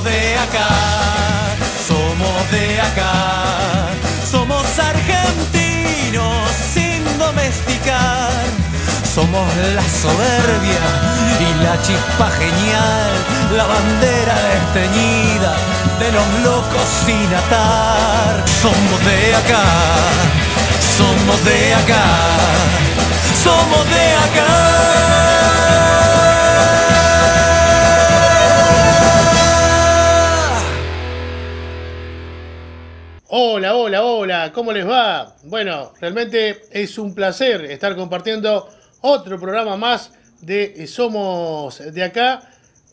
Somos de acá, somos de acá, somos argentinos sin domesticar. Somos la soberbia y la chispa genial, la bandera desteñida de los locos sin atar. Somos de acá, somos de acá, somos de acá. Hola, hola, hola, ¿cómo les va? Bueno, realmente es un placer estar compartiendo otro programa más de Somos de Acá,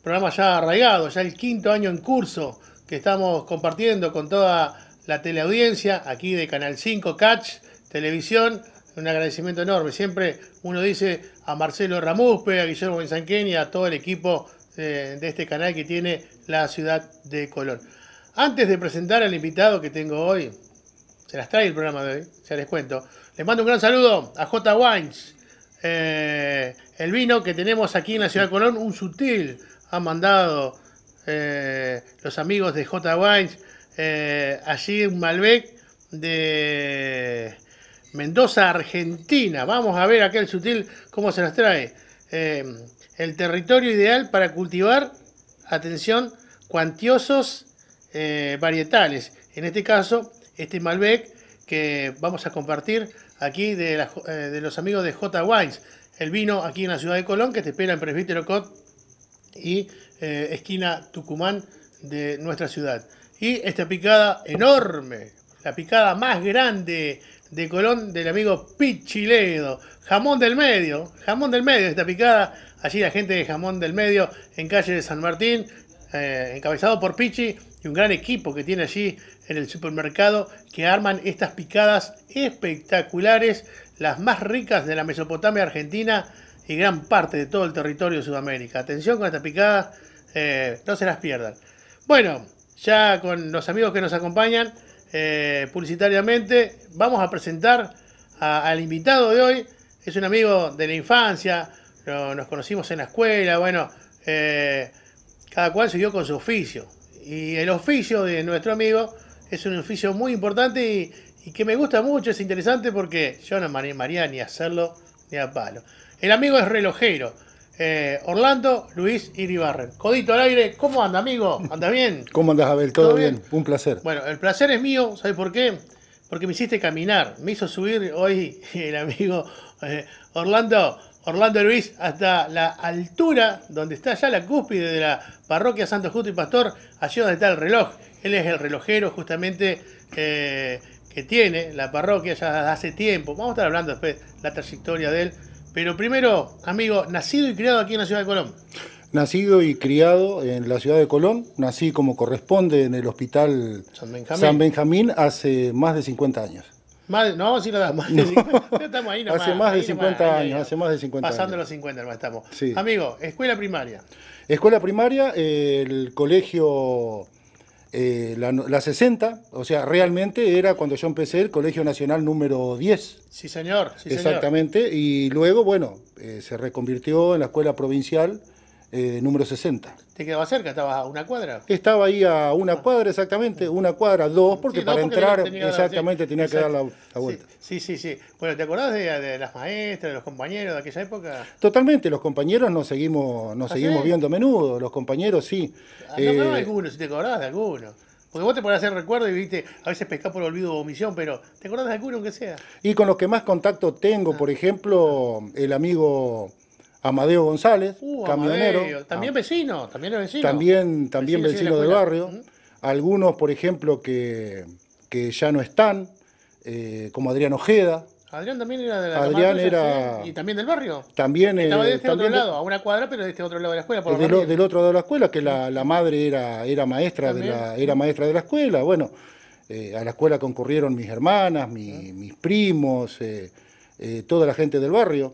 programa ya arraigado, ya el quinto año en curso que estamos compartiendo con toda la teleaudiencia aquí de Canal 5 Catch Televisión. Un agradecimiento enorme. Siempre uno dice a Marcelo Ramuspe, a Guillermo Benzanquén y a todo el equipo eh, de este canal que tiene la ciudad de Colón. Antes de presentar al invitado que tengo hoy, se las trae el programa de hoy, ya les cuento. Les mando un gran saludo a J. Wines, eh, el vino que tenemos aquí en la ciudad de Colón, un sutil, han mandado eh, los amigos de J. Wines, eh, allí un Malbec de Mendoza, Argentina. Vamos a ver aquel sutil cómo se las trae. Eh, el territorio ideal para cultivar, atención, cuantiosos eh, varietales. En este caso, este Malbec que vamos a compartir aquí eh, de los amigos de J. Wines. El vino aquí en la ciudad de Colón que te espera en Presbítero Cot y eh, esquina Tucumán de nuestra ciudad. Y esta picada enorme, la picada más grande de Colón del amigo Pichiledo, jamón del medio, jamón del medio, esta picada, allí la gente de jamón del medio en calle de San Martín, encabezado por Pichi un gran equipo que tiene allí en el supermercado que arman estas picadas espectaculares, las más ricas de la Mesopotamia argentina y gran parte de todo el territorio de Sudamérica. Atención con esta picada, eh, no se las pierdan. Bueno, ya con los amigos que nos acompañan eh, publicitariamente, vamos a presentar al invitado de hoy. Es un amigo de la infancia, nos conocimos en la escuela, bueno, eh, cada cual siguió con su oficio. Y el oficio de nuestro amigo es un oficio muy importante y, y que me gusta mucho, es interesante porque yo no me animaría ni a hacerlo ni a palo. El amigo es relojero. eh, Orlando Luis Iribarren. Codito al aire, ¿cómo anda, amigo? ¿Anda bien? ¿Cómo andas, Abel? ¿Todo, ¿Todo bien? bien? Un placer. Bueno, el placer es mío, ¿sabes por qué? Porque me hiciste caminar, me hizo subir hoy el amigo eh, Orlando, Orlando Luis hasta la altura donde está ya la cúspide de la parroquia Santo Justo y Pastor, allí donde está el reloj. Él es el relojero justamente eh, que tiene la parroquia ya hace tiempo. Vamos a estar hablando después de la trayectoria de él. Pero primero, amigo, nacido y criado aquí en la ciudad de Colón. Nacido y criado en la ciudad de Colón, nací como corresponde en el hospital San Benjamín. San Benjamín hace más de 50 años. Más no vamos a decir la edad, más de 50. Ya estamos ahí nomás, Hace más de ahí 50 nomás, años, hace más de 50 Pasando años. los 50 nomás estamos. Sí. Amigo, escuela primaria. Escuela primaria, eh, el colegio, eh, la, la 60, o sea, realmente era cuando yo empecé el Colegio Nacional número 10. Sí, señor. Sí, señor. Exactamente, y luego, bueno, eh, se reconvirtió en la escuela provincial eh, número 60. ¿Te quedaba cerca? ¿Estabas a una cuadra? Estaba ahí a una cuadra exactamente, una cuadra, dos, porque Sí, no, para porque entrar tenía que exactamente sí, tenía que dar la, la vuelta. Sí, sí, sí, sí. Bueno, ¿te acordás de, de las maestras, de los compañeros de aquella época? Totalmente, los compañeros nos seguimos, nos ¿Ah, seguimos viendo a menudo, los compañeros sí. Ah, no, no, Eh, algunos, si te acordás de algunos. Porque vos te podés hacer recuerdo y viste, a veces pescás por olvido o omisión, pero ¿te acordás de alguno aunque sea? y con los que más contacto tengo, Ah. por ejemplo, el amigo Amadeo González, Uh, camionero. Amadeo. También Ah, vecino, también es vecino. También, también Vecino, de del barrio. Algunos, por ejemplo, que, que ya no están, eh, como Adrián Ojeda. Adrián también era de la Adrián era-. Y también del barrio. También, Estaba eh, de este también otro lado, a una cuadra, pero de este otro lado de la escuela. Por del, otro lado de la escuela, que la, la madre era, era maestra de la, era maestra de la escuela. Bueno, eh, a la escuela concurrieron mis hermanas, mi- mis primos, eh, eh, toda la gente del barrio.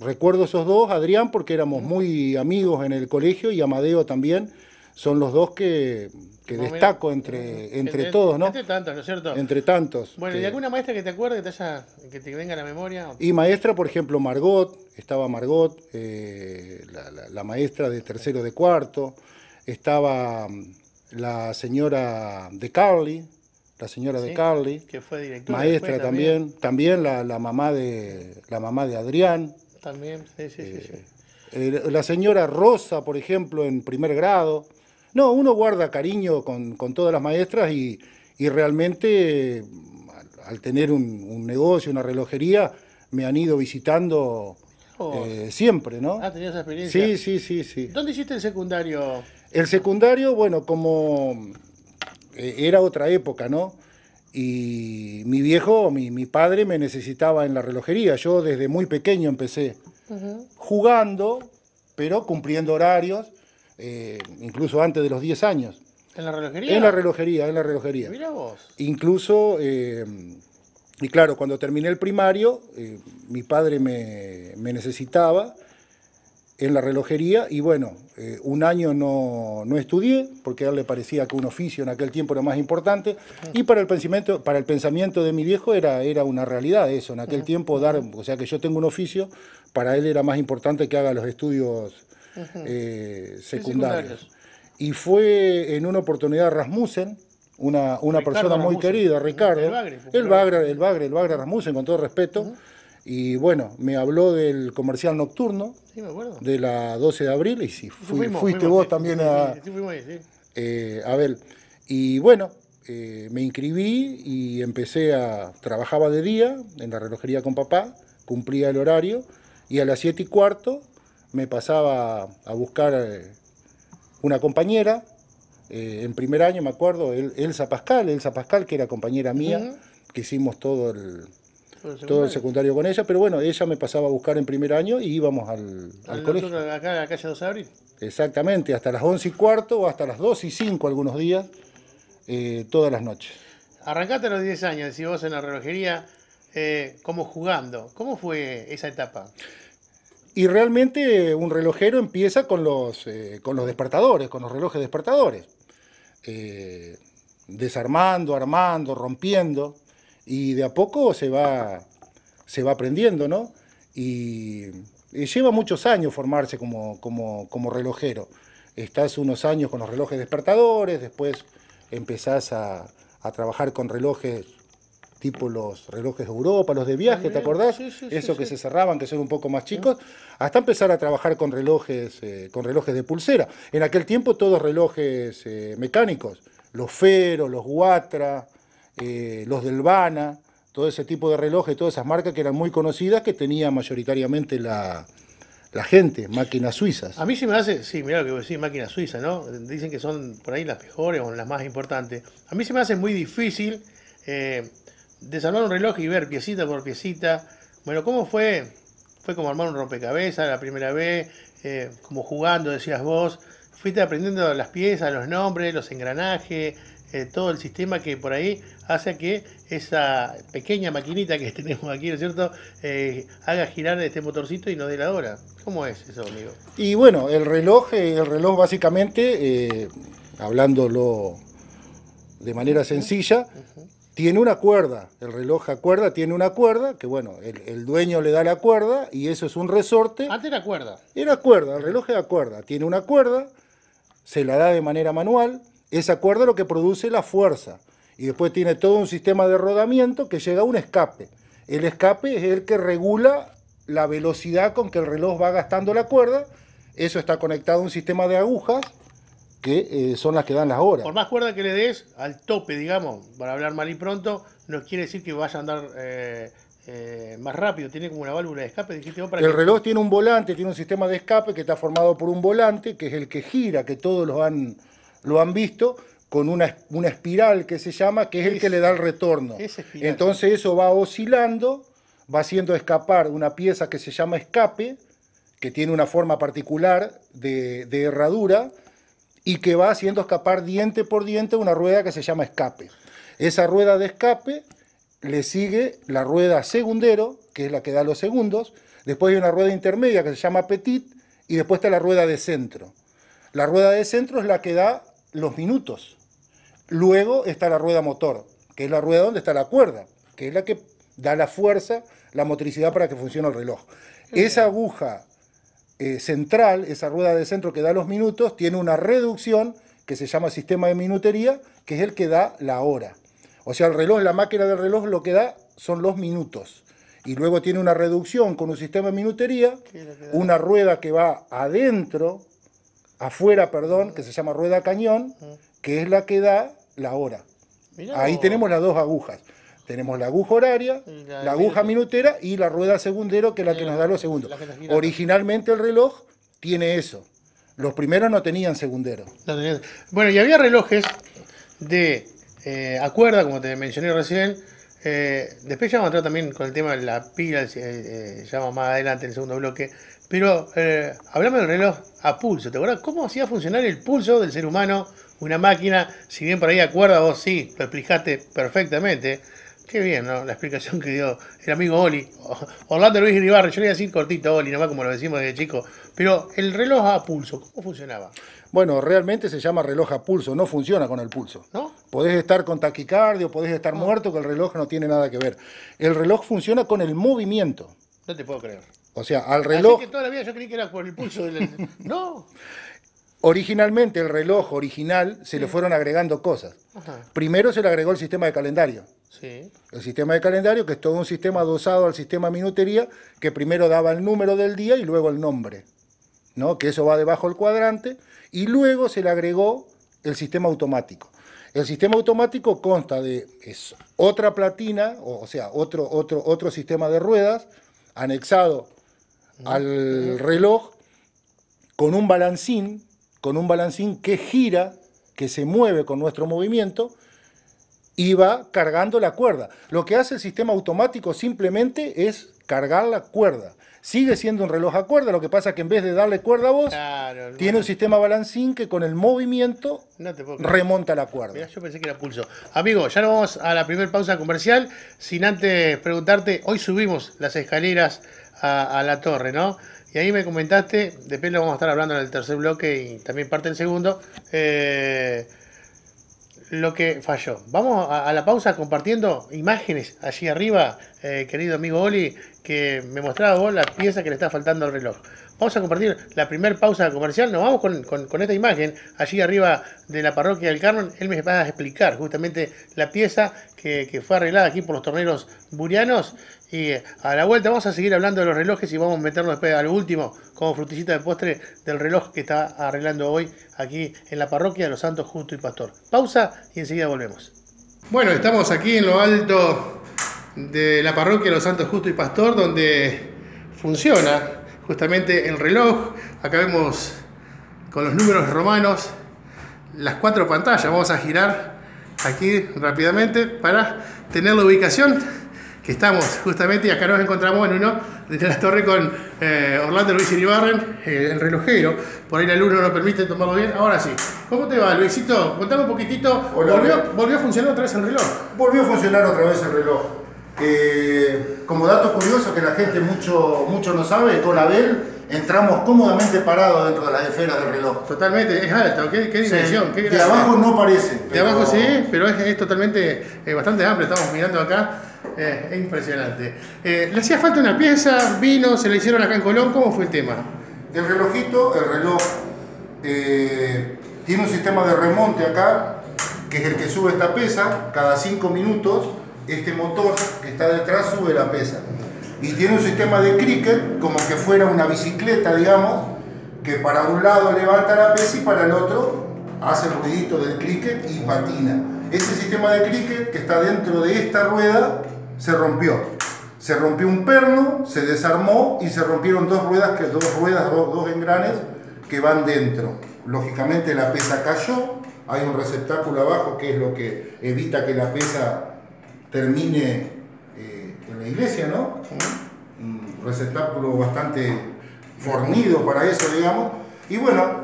Recuerdo esos dos, Adrián, porque éramos muy amigos en el colegio, y Amadeo también. Son los dos que, destaco entre, entre todos, ¿no? Entre tantos, ¿no es cierto? Entre tantos. bueno, que- ¿y alguna maestra que te acuerde, que te, haya, que te venga a la memoria? y maestra, por ejemplo, Margot, estaba Margot, eh, la, la- la maestra de tercero de cuarto. estaba mm, la señora de Carly, la señora de Carly, Que fue directora. maestra también, también la, la mamá de la mamá de Adrián, También, sí, sí, sí, sí. eh, la señora Rosa, por ejemplo, en primer grado. No, uno guarda cariño con, con todas las maestras y, y realmente al, tener un, un negocio, una relojería, me han ido visitando Vos. eh, siempre, ¿no? Ah, tenías experiencia. Sí, sí, sí, sí. ¿Dónde hiciste el secundario? El secundario, bueno, como eh, era otra época, ¿no? Y mi viejo, mi, mi padre me necesitaba en la relojería. Yo desde muy pequeño empecé jugando, pero cumpliendo horarios, eh, incluso antes de los 10 años. ¿En la relojería? En la relojería, en la relojería. Mira vos. Incluso, eh, y claro, cuando terminé el primario, eh, mi padre me, me necesitaba en la relojería y bueno, eh, un año no, no estudié porque a él le parecía que un oficio en aquel tiempo era más importante y para el pensamiento, para el pensamiento de mi viejo era, era una realidad eso, en aquel tiempo dar, o sea que yo tengo un oficio, para él era más importante que haga los estudios eh, secundarios. secundarios. Y fue en una oportunidad Rasmussen, una, una Ricardo persona muy Rasmussen. querida, Ricardo, El Bagre, el Bagre, el Bagre, el Bagre Rasmussen, con todo respeto. Y bueno, me habló del comercial nocturno Sí, me acuerdo. de la 12 de abril y sí, fui- Fuimos, fuiste fuimos, vos sí, también sí, a, eh, a ver. Y bueno, eh, me inscribí y empecé a, trabajaba de día en la relojería con papá, cumplía el horario y a las 7 y cuarto me pasaba a buscar eh, una compañera, eh, en primer año me acuerdo, El- Elsa Pascal, Elsa Pascal que era compañera mía, que hicimos todo el, Todo el todo secundario. el secundario con ella, pero bueno, ella me pasaba a buscar en primer año y íbamos al, al Al colegio. acá en la calle 12 de abril. Exactamente, hasta las 11 y cuarto o hasta las 2 y 5 algunos días, eh, todas las noches. Arrancaste a los 10 años, decís vos en la relojería, eh, como jugando. ¿Cómo fue esa etapa? Y realmente un relojero empieza con los, eh, con los despertadores, con los relojes despertadores. Eh, desarmando, armando, rompiendo, y de a poco se va, se va aprendiendo, ¿no? Y, y lleva muchos años formarse como, como, como relojero. Estás unos años con los relojes despertadores, después empezás a, a trabajar con relojes tipo los relojes de Europa, los de viaje, ¿te acordás? sí, sí, sí, Eso que se cerraban, que son un poco más chicos, hasta empezar a trabajar con relojes, eh, con relojes de pulsera. En aquel tiempo todos relojes eh, mecánicos, los Fero, los Guatra, eh, los Delvana, todo ese tipo de relojes, todas esas marcas que eran muy conocidas, que tenía mayoritariamente la, la gente, máquinas suizas. A mí se me hace, sí, mirá lo que vos decís, máquina suiza, ¿no? Dicen que son por ahí las mejores o las más importantes. A mí se me hace muy difícil eh, desarmar un reloj y ver piecita por piecita. Bueno, ¿cómo fue? Fue como armar un rompecabezas la primera vez, eh, como jugando, decías vos. Fuiste aprendiendo las piezas, los nombres, los engranajes, eh, todo el sistema que por ahí hace que esa pequeña maquinita que tenemos aquí, ¿no es cierto?, Eh, haga girar este motorcito y nos dé la hora. ¿Cómo es eso, amigo? Y bueno, el reloj, eh, el reloj básicamente, eh, hablándolo de manera sencilla, tiene una cuerda. El reloj a cuerda tiene una cuerda, que bueno, el, el dueño le da la cuerda y eso es un resorte. Antes era cuerda. Era cuerda, el reloj era cuerda. Tiene una cuerda, se la da de manera manual, esa cuerda es lo que produce la fuerza. Y después tiene todo un sistema de rodamiento que llega a un escape. El escape es el que regula la velocidad con que el reloj va gastando la cuerda. Eso está conectado a un sistema de agujas que eh, son las que dan las horas. Por más cuerda que le des, al tope, digamos, para hablar mal y pronto, no quiere decir que vaya a andar eh, eh, más rápido. Tiene como una válvula de escape, dijiste vos, para El que- reloj tiene un volante, tiene un sistema de escape que está formado por un volante, que es el que gira, que todos lo han, lo han visto, con una, una espiral que se llama, que es el que le da el retorno. Entonces eso va oscilando, va haciendo escapar una pieza que se llama escape, que tiene una forma particular de, de herradura, y que va haciendo escapar diente por diente una rueda que se llama escape. Esa rueda de escape le sigue la rueda segundero, que es la que da los segundos, después hay una rueda intermedia que se llama petit, y después está la rueda de centro. La rueda de centro es la que da los minutos. Luego está la rueda motor, que es la rueda donde está la cuerda, que es la que da la fuerza, la motricidad para que funcione el reloj. Esa aguja eh, central, esa rueda de centro que da los minutos, tiene una reducción que se llama sistema de minutería, que es el que da la hora. O sea, el reloj, la máquina del reloj lo que da son los minutos. Y luego tiene una reducción con un sistema de minutería, una rueda que va adentro, afuera, perdón, que se llama rueda cañón, que es la que da la hora. Ahí tenemos las dos agujas. Tenemos la aguja horaria, la, aguja minutera y la rueda segundero, que es la que nos da los segundos. Originalmente el reloj tiene eso. Los primeros no tenían segundero. Bueno, y había relojes de eh, acuerda, como te mencioné recién. Eh, después ya vamos a entrar también con el tema de la pila, eh, ya más adelante en el segundo bloque. Pero eh, hablamos del reloj a pulso, ¿te acuerdas? ¿Cómo hacía funcionar el pulso del ser humano? Una máquina, si bien por ahí acuerda, vos sí, lo explicaste perfectamente. Qué bien, ¿no? La explicación que dio el amigo Oli. Orlando Luis Iribarri, yo le iba a decir cortito Oli, nomás como lo decimos desde chico. Pero el reloj a pulso, ¿cómo funcionaba? Bueno, realmente se llama reloj a pulso, no funciona con el pulso. ¿No? Podés estar con taquicardio, podés estar muerto, que el reloj no tiene nada que ver. El reloj funciona con el movimiento. No te puedo creer. O sea, al reloj... Así que toda la vida yo creí que era por el pulso del... no. Originalmente el reloj original se le fueron agregando cosas. Primero se le agregó el sistema de calendario. Sí. El sistema de calendario, que es todo un sistema adosado al sistema minutería, que primero daba el número del día y luego el nombre. ¿no? Que eso va debajo del cuadrante. Y luego se le agregó el sistema automático. El sistema automático consta de es otra platina, o, sea, otro, otro, otro sistema de ruedas anexado al reloj con un balancín con un balancín que gira, que se mueve con nuestro movimiento y va cargando la cuerda. Lo que hace el sistema automático simplemente es cargar la cuerda. Sigue siendo un reloj a cuerda, lo que pasa es que en vez de darle cuerda a vos, tiene un sistema balancín que con el movimiento remonta la cuerda. yo pensé que era pulso. Amigo, ya nos vamos a la primera pausa comercial. Sin antes preguntarte, hoy subimos las escaleras a, la torre, ¿no? Y ahí me comentaste, después lo vamos a estar hablando en el tercer bloque y también parte del segundo, eh, lo que falló. Vamos a, la pausa compartiendo imágenes allí arriba, eh, querido amigo Oli, que me mostraba vos la pieza que le está faltando al reloj. Vamos a compartir la primera pausa comercial. Nos vamos con, esta imagen allí arriba de la parroquia del Carmen. Él me va a explicar justamente la pieza que, fue arreglada aquí por los torneros burianos. Y a la vuelta vamos a seguir hablando de los relojes y vamos a meternos después a lo último como frutillita de postre del reloj que está arreglando hoy aquí en la parroquia de los Santos Justo y Pastor. Pausa y enseguida volvemos. Bueno, estamos aquí en lo alto de la parroquia de los Santos Justo y Pastor donde funciona justamente el reloj. Acá vemos con los números romanos las cuatro pantallas. Vamos a girar aquí rápidamente para tener la ubicación que estamos justamente y acá nos encontramos en uno de las torres con eh, Orlando Luis Iribarren, eh, el relojero. Por ahí la luz no nos permite tomarlo bien. Ahora sí. ¿Cómo te va, Luisito? Contame un poquitito. ¿Volvió, ¿Volvió a funcionar otra vez el reloj? Volvió a funcionar otra vez el reloj como dato curioso que la gente mucho, mucho no sabe, con Abel entramos cómodamente parados dentro de las esferas del reloj. Totalmente, es alto, qué, dimensión. de abajo no parece. De abajo sí, pero es, totalmente, eh, bastante amplio, estamos mirando acá, eh, es impresionante. Eh, ¿Le hacía falta una pieza? ¿Vino? ¿Se le hicieron acá en Colón? ¿Cómo fue el tema? El relojito, el reloj tiene un sistema de remonte acá, que es el que sube esta pesa cada 5 minutos este motor que está detrás sube la pesa. Y tiene un sistema de cricket, como que fuera una bicicleta, digamos, que para un lado levanta la pesa y para el otro hace el ruidito del cricket y patina. Ese sistema de cricket que está dentro de esta rueda se rompió. Se rompió un perno, se desarmó y se rompieron dos ruedas, que, dos ruedas, dos, dos engranes que van dentro. Lógicamente la pesa cayó, hay un receptáculo abajo que es lo que evita que la pesa termine eh, en la iglesia, ¿no? Un receptáculo bastante fornido para eso, digamos. Y bueno,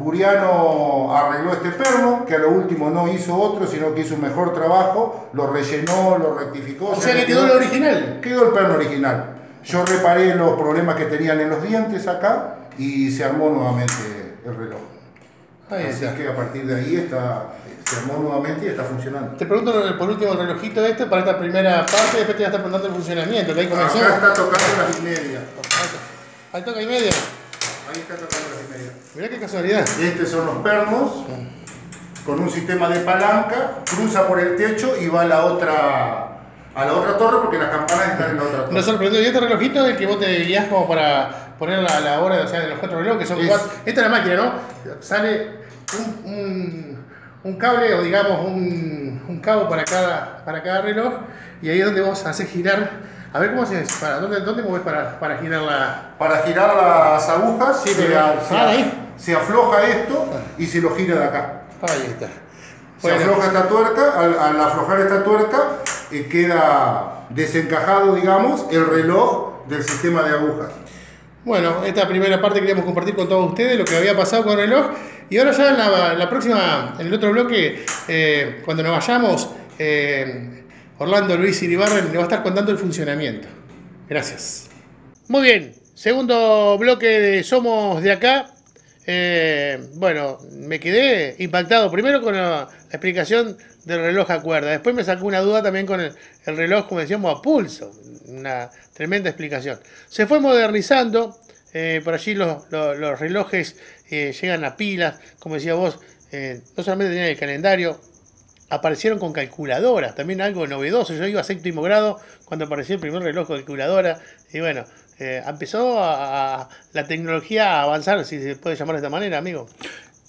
Buriano arregló este perno, que a lo último no hizo otro, sino que hizo un mejor trabajo, lo rellenó, lo rectificó. O sea que quedó el original. Quedó el perno original. Yo reparé los problemas que tenían en los dientes acá y se armó nuevamente el reloj. Así que a partir de ahí está, se armó nuevamente y está funcionando. Te pregunto por último el relojito este para esta primera parte, después te voy a estar preguntando el funcionamiento, que ahí comenzó. Acá está tocando las y media. Ahí toca y media. Ahí está 14 y media. Mirá qué casualidad. Estos son los pernos, con un sistema de palanca, cruza por el techo y va a la otra, a la otra torre porque las campanas están en la otra torre. Nos sorprendió. Y este relojito es el que vos te guías como para poner la, la hora, o sea, de los cuatro relojes, que son Es- cuatro. Esta es la máquina, ¿no? Sale un, un, un cable o digamos un, un cabo para cada, para cada reloj y ahí es donde vos haces girar. A ver cómo haces, para, ¿dónde, dónde movés para, para girar la. Para girar las agujas Sí, se, pero- a- se ah, se afloja esto y se lo gira de acá. Ahí está. Se afloja esta tuerca, al, al aflojar esta tuerca eh, queda desencajado, digamos, el reloj del sistema de agujas. Bueno, esta primera parte queríamos compartir con todos ustedes lo que había pasado con el reloj. Y ahora ya en la, la próxima, en el otro bloque, eh, cuando nos vayamos, eh, Orlando Luis Iribarren le va a estar contando el funcionamiento. Gracias. Muy bien, segundo bloque de Somos de acá. Eh, bueno, me quedé impactado primero con la, explicación del reloj a cuerda. Después me sacó una duda también con el, el reloj, como decíamos, a pulso. Una tremenda explicación. Se fue modernizando. eh, por allí los, relojes eh, llegan a pilas. Como decía vos, no solamente tenían el calendario, aparecieron con calculadoras, también algo novedoso. Yo iba a séptimo grado cuando apareció el primer reloj con calculadora. Y bueno, eh, empezó a, a- la tecnología a avanzar, si se puede llamar de esta manera, amigo.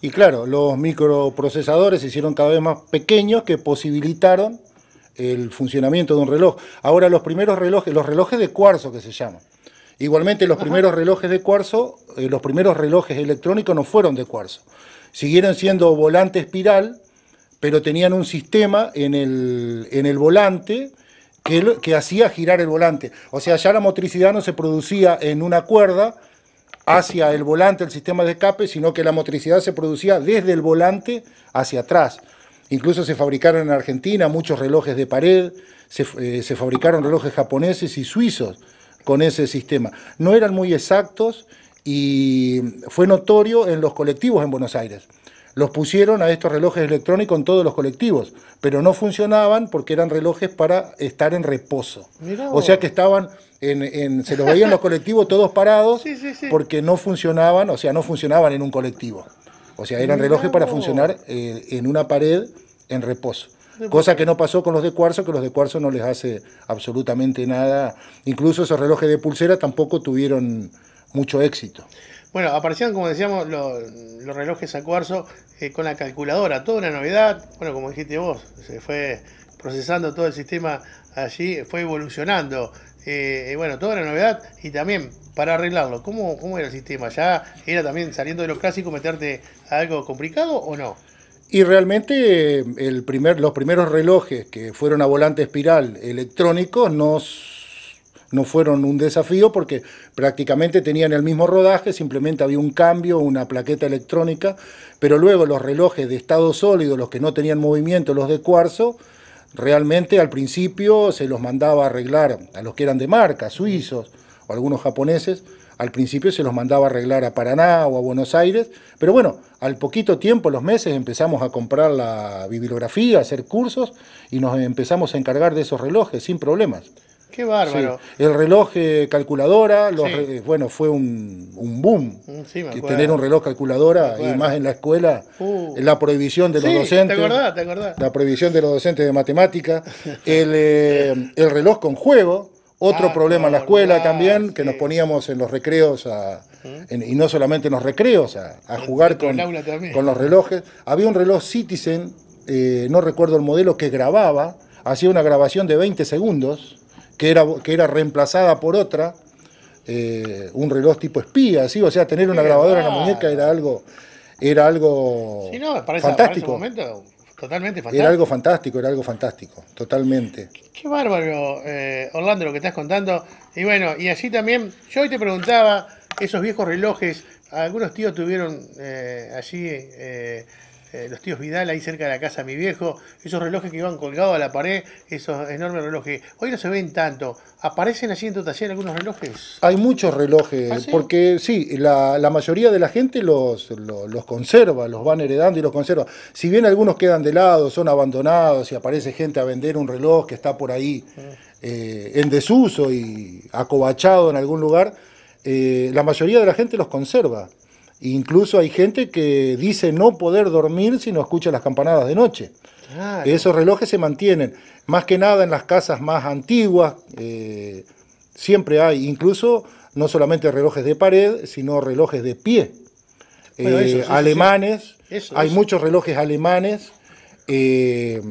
Y claro, los microprocesadores se hicieron cada vez más pequeños que posibilitaron el funcionamiento de un reloj. Ahora los primeros relojes, los relojes de cuarzo que se llaman. Igualmente los primeros relojes de cuarzo, eh, los primeros relojes electrónicos no fueron de cuarzo. Siguieron siendo volante espiral, pero tenían un sistema en el, en el volante que, que hacía girar el volante. O sea, ya la motricidad no se producía en una cuerda hacia el volante, el sistema de escape, sino que la motricidad se producía desde el volante hacia atrás. Incluso se fabricaron en Argentina muchos relojes de pared, se, eh, se fabricaron relojes japoneses y suizos con ese sistema. No eran muy exactos y fue notorio en los colectivos en Buenos Aires. Los pusieron a estos relojes electrónicos en todos los colectivos, pero no funcionaban porque eran relojes para estar en reposo. Mirá O sea que estaban en, en- se los veían los colectivos todos parados Sí, sí, sí. porque no funcionaban, o sea, no funcionaban en un colectivo. O sea, eran Mirá relojes para funcionar eh, en una pared en reposo. Cosa que no pasó con los de cuarzo, que los de cuarzo no les hace absolutamente nada. Incluso esos relojes de pulsera tampoco tuvieron mucho éxito. Bueno, aparecieron, como decíamos, los, los relojes a cuarzo eh, con la calculadora, toda una novedad. Bueno, como dijiste vos, se fue procesando todo el sistema allí, fue evolucionando. Eh, y bueno, toda una novedad. Y también, para arreglarlo, ¿cómo, ¿cómo era el sistema? ¿Ya era también saliendo de lo clásico meterte a algo complicado o no? Y realmente eh, el primer, los primeros relojes que fueron a volante espiral electrónicos no, s- no fueron un desafío porque prácticamente tenían el mismo rodaje, simplemente había un cambio, una plaqueta electrónica, pero luego los relojes de estado sólido, los que no tenían movimiento, los de cuarzo, realmente al principio se los mandaba a arreglar a los que eran de marca, suizos o algunos japoneses, al principio se los mandaba a arreglar a Paraná o a Buenos Aires, pero bueno, al poquito tiempo, los meses, empezamos a comprar la bibliografía, a hacer cursos y nos empezamos a encargar de esos relojes sin problemas. Qué bárbaro. Sí. El reloj eh, calculadora, los Sí. re- bueno, fue un, un boom. Mm, sí, me tener un reloj calculadora y más en la escuela, Uh. la prohibición de los docentes. ¿Te acordás? ¿Te acordás? La prohibición de los docentes de matemática, el, eh, el reloj con juego, otro Ah, problema en la escuela también, que nos poníamos en los recreos, a- en- y no solamente en los recreos, a, jugar con los relojes. Había un reloj Citizen, eh, no recuerdo el modelo, que grababa, hacía una grabación de 20 segundos, que era, que era reemplazada por otra, eh, un reloj tipo espía, ¿sí? o sea, tener una grabadora en la bárbaro. muñeca era algo, era algo Sí, no, para, esa- para ese fantástico. momento, totalmente fantástico. Era algo fantástico, era algo fantástico, totalmente. Qué bárbaro, eh, Orlando, lo que estás contando. Y bueno, y allí también, yo hoy te preguntaba, esos viejos relojes, algunos tíos tuvieron eh, allí, eh, los tíos Vidal, ahí cerca de la casa de mi viejo, esos relojes que iban colgados a la pared, esos enormes relojes. Hoy no se ven tanto. ¿Aparecen allí en tu taller algunos relojes? Hay muchos relojes, ¿Ah, sí? porque sí, la, la mayoría de la gente los, los, los conserva, los van heredando y los conserva. Si bien algunos quedan de lado, son abandonados y aparece gente a vender un reloj que está por ahí eh, en desuso y acobachado en algún lugar, eh, la mayoría de la gente los conserva. Incluso hay gente que dice no poder dormir si no escucha las campanadas de noche. Claro. Esos relojes se mantienen, más que nada en las casas más antiguas, eh, siempre hay, incluso no solamente relojes de pared, sino relojes de pie. Bueno, Eh, eso, alemanes. Eso, hay muchos relojes alemanes eh,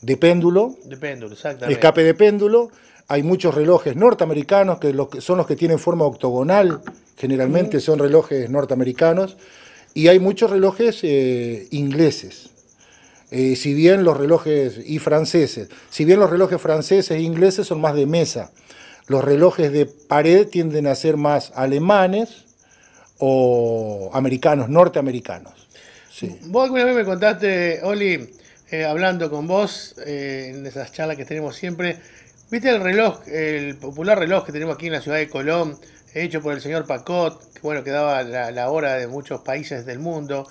de péndulo, De péndulo, exactamente. escape de péndulo. Hay muchos relojes norteamericanos que son los que tienen forma octogonal, generalmente son relojes norteamericanos, y hay muchos relojes eh, ingleses. Eh, si bien los relojes y franceses, si bien los relojes franceses e ingleses son más de mesa, los relojes de pared tienden a ser más alemanes o americanos, norteamericanos. Sí. Vos alguna vez me contaste, Oli, eh, hablando con vos en esas charlas que tenemos siempre, viste el reloj, el popular reloj que tenemos aquí en la ciudad de Colón, hecho por el señor Pacot, que bueno, que daba la, la hora de muchos países del mundo.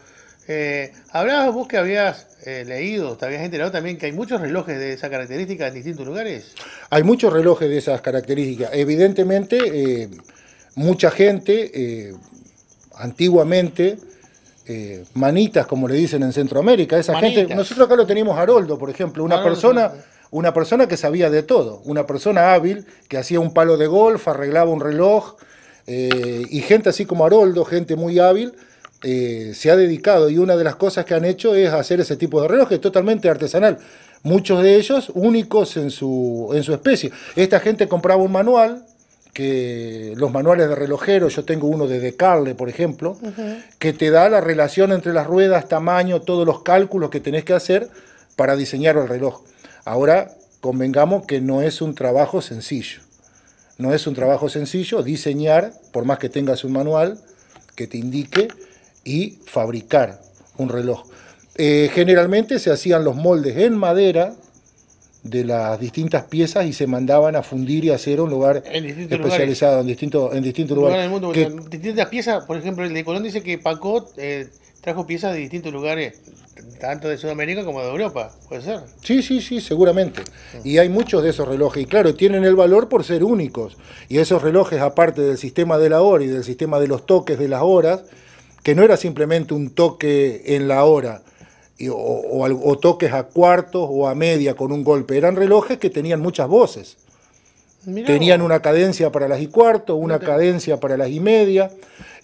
Eh, hablabas vos que habías eh, leído, te habías enterado también que hay muchos relojes de esa característica en distintos lugares. Hay muchos relojes de esas características. Evidentemente, eh, mucha gente, eh, antiguamente, eh, manitas, como le dicen en Centroamérica, esa Manitas. gente, nosotros acá lo teníamos Haroldo, por ejemplo, una Haroldo, persona, una persona que sabía de todo, una persona hábil, que hacía un palo de golf, arreglaba un reloj, eh, y gente así como Haroldo, gente muy hábil, eh, se ha dedicado y una de las cosas que han hecho es hacer ese tipo de relojes totalmente artesanal. Muchos de ellos únicos en su, en su especie. Esta gente compraba un manual, que los manuales de relojeros, yo tengo uno de Decarle, por ejemplo, que te da la relación entre las ruedas, tamaño, todos los cálculos que tenés que hacer para diseñar el reloj. Ahora, convengamos que no es un trabajo sencillo. No es un trabajo sencillo diseñar, por más que tengas un manual que te indique, y fabricar un reloj. Eh, generalmente se hacían los moldes en madera de las distintas piezas y se mandaban a fundir y hacer un lugar En especializado en distintos en distintos lugar lugares. mundo, que- distintas piezas, por ejemplo, el de Colón dice que Pacot eh, trajo piezas de distintos lugares, tanto de Sudamérica como de Europa, puede ser. Sí, sí, sí, seguramente. Y hay muchos de esos relojes. Y claro, tienen el valor por ser únicos. Y esos relojes, aparte del sistema de la hora y del sistema de los toques de las horas, que no era simplemente un toque en la hora, y- o, o o toques a cuartos o a media con un golpe, eran relojes que tenían muchas voces. Mirá Tenían vos. una cadencia para las y cuarto, una cadencia para las y media.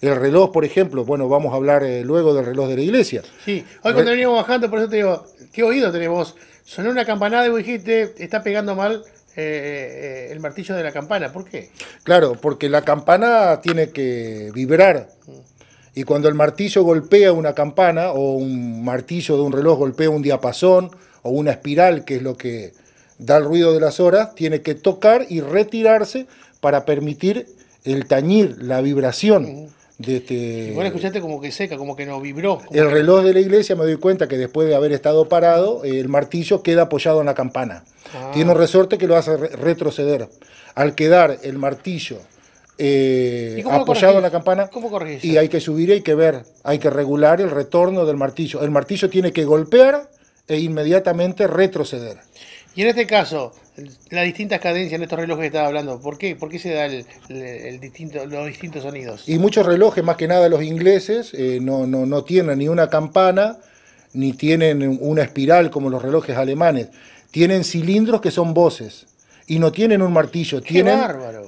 El reloj, por ejemplo, bueno, vamos a hablar eh, luego del reloj de la iglesia. Sí, hoy cuando veníamos bajando, por eso te digo, ¿qué oído tenés vos? Sonó una campanada y vos dijiste, está pegando mal eh, eh, el martillo de la campana. ¿Por qué? Claro, porque la campana tiene que vibrar. Y cuando el martillo golpea una campana o un martillo de un reloj golpea un diapasón o una espiral, que es lo que da el ruido de las horas, tiene que tocar y retirarse para permitir el tañir, la vibración de este... La escuchaste como que seca, como que no vibró. como El reloj de la iglesia me doy cuenta que después de haber estado parado, el martillo queda apoyado en la campana. Ah. Tiene un resorte que lo hace re- retroceder. Al quedar el martillo eh, ¿Y cómo lo apoyado en la campana, ¿Cómo corregís y hay que subir hay que ver, hay que regular el retorno del martillo. El martillo tiene que golpear e inmediatamente retroceder. Y en este caso, las distintas cadencias en estos relojes que estaba hablando, ¿por qué? ¿Por qué se da el, el- el distinto, los distintos sonidos? Y muchos relojes, más que nada los ingleses, eh, no, no, no tienen ni una campana, ni tienen una espiral como los relojes alemanes. Tienen cilindros que son voces y no tienen un martillo, ¡Qué tienen,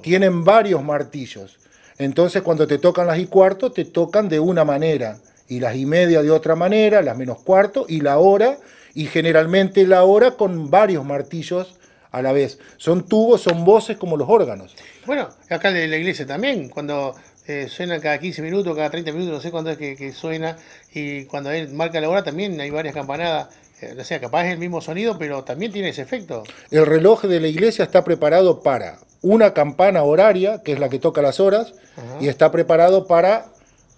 tienen varios martillos. Entonces cuando te tocan las y cuarto, te tocan de una manera, y las y media de otra manera, las menos cuarto, y la hora, y generalmente la hora con varios martillos a la vez. Son tubos, son voces como los órganos. Bueno, acá de la iglesia también, cuando eh, suena cada 15 minutos, cada 30 minutos, no sé cuándo es que, que suena, y cuando él marca la hora también hay varias campanadas, eh, o sea, capaz es el mismo sonido, pero también tiene ese efecto. El reloj de la iglesia está preparado para una campana horaria, que es la que toca las horas, Ajá. y está preparado para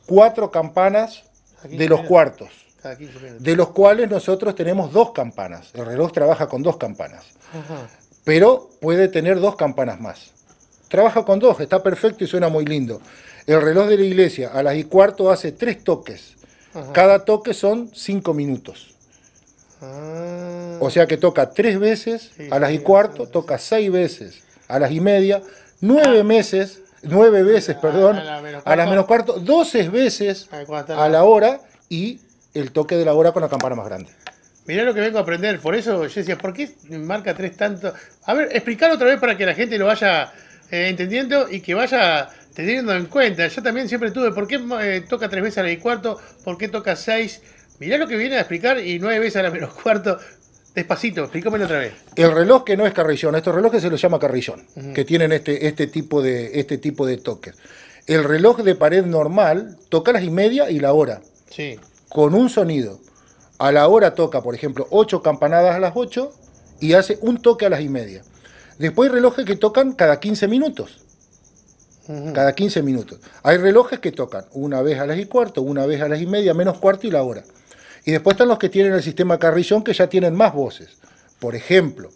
cuatro campanas Aquí de los cuartos, Cada 15 minutos. de los cuales nosotros tenemos dos campanas. El reloj trabaja con dos campanas, Ajá. pero puede tener dos campanas más. Trabaja con dos, está perfecto y suena muy lindo. El reloj de la iglesia a las y cuarto hace tres toques. Ajá. Cada toque son cinco minutos. Ah. O sea que toca tres veces Sí, a las y cuarto, sí, toca seis veces a las y media, nueve Ah. meses nueve veces, perdón, a la menos a la cuarto. menos cuarto, 12 veces Ah, a la hora y el toque de la hora con la campana más grande. Mirá lo que vengo a aprender, por eso yo decía, ¿por qué marca tres tanto? A ver, explicar otra vez para que la gente lo vaya eh, entendiendo y que vaya teniendo en cuenta. Yo también siempre tuve, ¿por qué eh, toca tres veces a la y cuarto? ¿Por qué toca seis? Mirá lo que viene a explicar y nueve veces a la menos cuarto. Despacito, explícamelo otra vez. El reloj que no es carrillón, estos relojes se los llama carrillón, que tienen este, este, tipo de, este tipo de toques. El reloj de pared normal toca las y media y la hora, Sí. Con un sonido. A la hora toca, por ejemplo, 8 campanadas a las 8 y hace un toque a las y media. Después hay relojes que tocan cada 15 minutos. Cada 15 minutos. Hay relojes que tocan una vez a las y cuarto, una vez a las y media, menos cuarto y la hora. Y después están los que tienen el sistema carrillón que ya tienen más voces. Por ejemplo,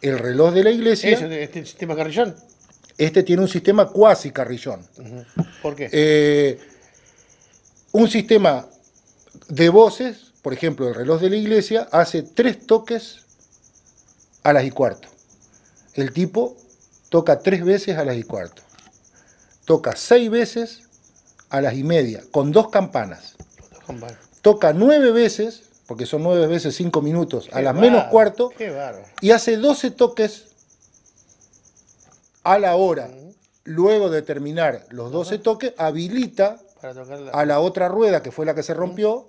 el reloj de la iglesia, ¿Eso, este sistema carrillón? este tiene un sistema cuasi carrillón. ¿Por qué? Eh, un sistema de voces, por ejemplo, el reloj de la iglesia hace tres toques a las y cuarto. El tipo toca tres veces a las y cuarto. Toca seis veces a las y media, con dos campanas. Toca nueve veces, porque son nueve veces cinco minutos, a las menos cuarto, y hace 12 toques a la hora. Luego de terminar los 12 toques, habilita a la otra rueda, que fue la que se rompió,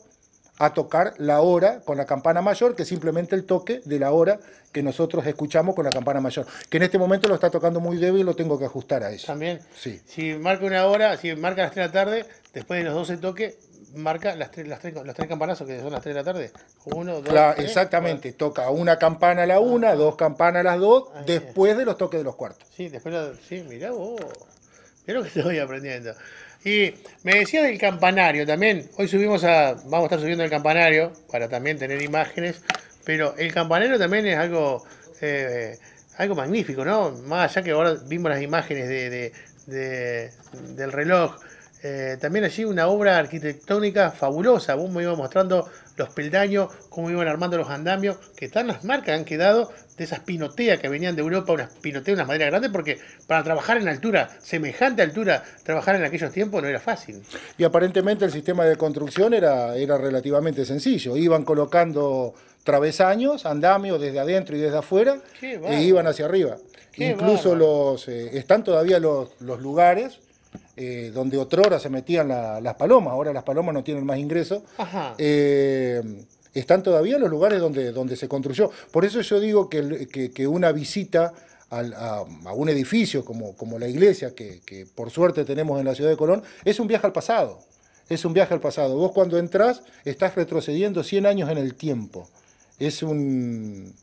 a tocar la hora con la campana mayor, que es simplemente el toque de la hora que nosotros escuchamos con la campana mayor. Que en este momento lo está tocando muy débil y lo tengo que ajustar a eso. También. Sí. Si marca una hora, si marca las 3 de la tarde, después de los 12 toques, marca las tres, las tres, los tres campanazos que son las 3 de la tarde. Uno, dos, Cla- tres, exactamente, toca una campana a la una, dos campanas a las dos, Ah, después de los toques de los cuartos. Sí, después sí, mirá vos. Mirá lo que estoy aprendiendo. Y me decía del campanario también. Hoy subimos a. Vamos a estar subiendo el campanario para también tener imágenes. Pero el campanario también es algo. eh, algo magnífico, ¿no? Más allá que ahora vimos las imágenes de, de- de- del reloj. eh, también allí una obra arquitectónica fabulosa. Vos me ibas mostrando los peldaños, cómo iban armando los andamios, que están las marcas han quedado de esas pinoteas que venían de Europa, unas pinoteas, unas maderas grandes, porque para trabajar en altura, semejante altura, trabajar en aquellos tiempos no era fácil. Y aparentemente el sistema de construcción era, era relativamente sencillo. Iban colocando travesaños, andamios desde adentro y desde afuera, e iban hacia arriba. Qué Incluso los eh, están todavía los, los lugares eh, donde otrora se metían la- las palomas, ahora las palomas no tienen más ingreso. Ajá. Eh, están todavía los lugares donde, donde se construyó. Por eso yo digo que, que- una visita a, a un edificio como, como la iglesia, que, que por suerte tenemos en la ciudad de Colón, es un viaje al pasado. Es un viaje al pasado. Vos cuando entras estás retrocediendo 100 años en el tiempo. Es un...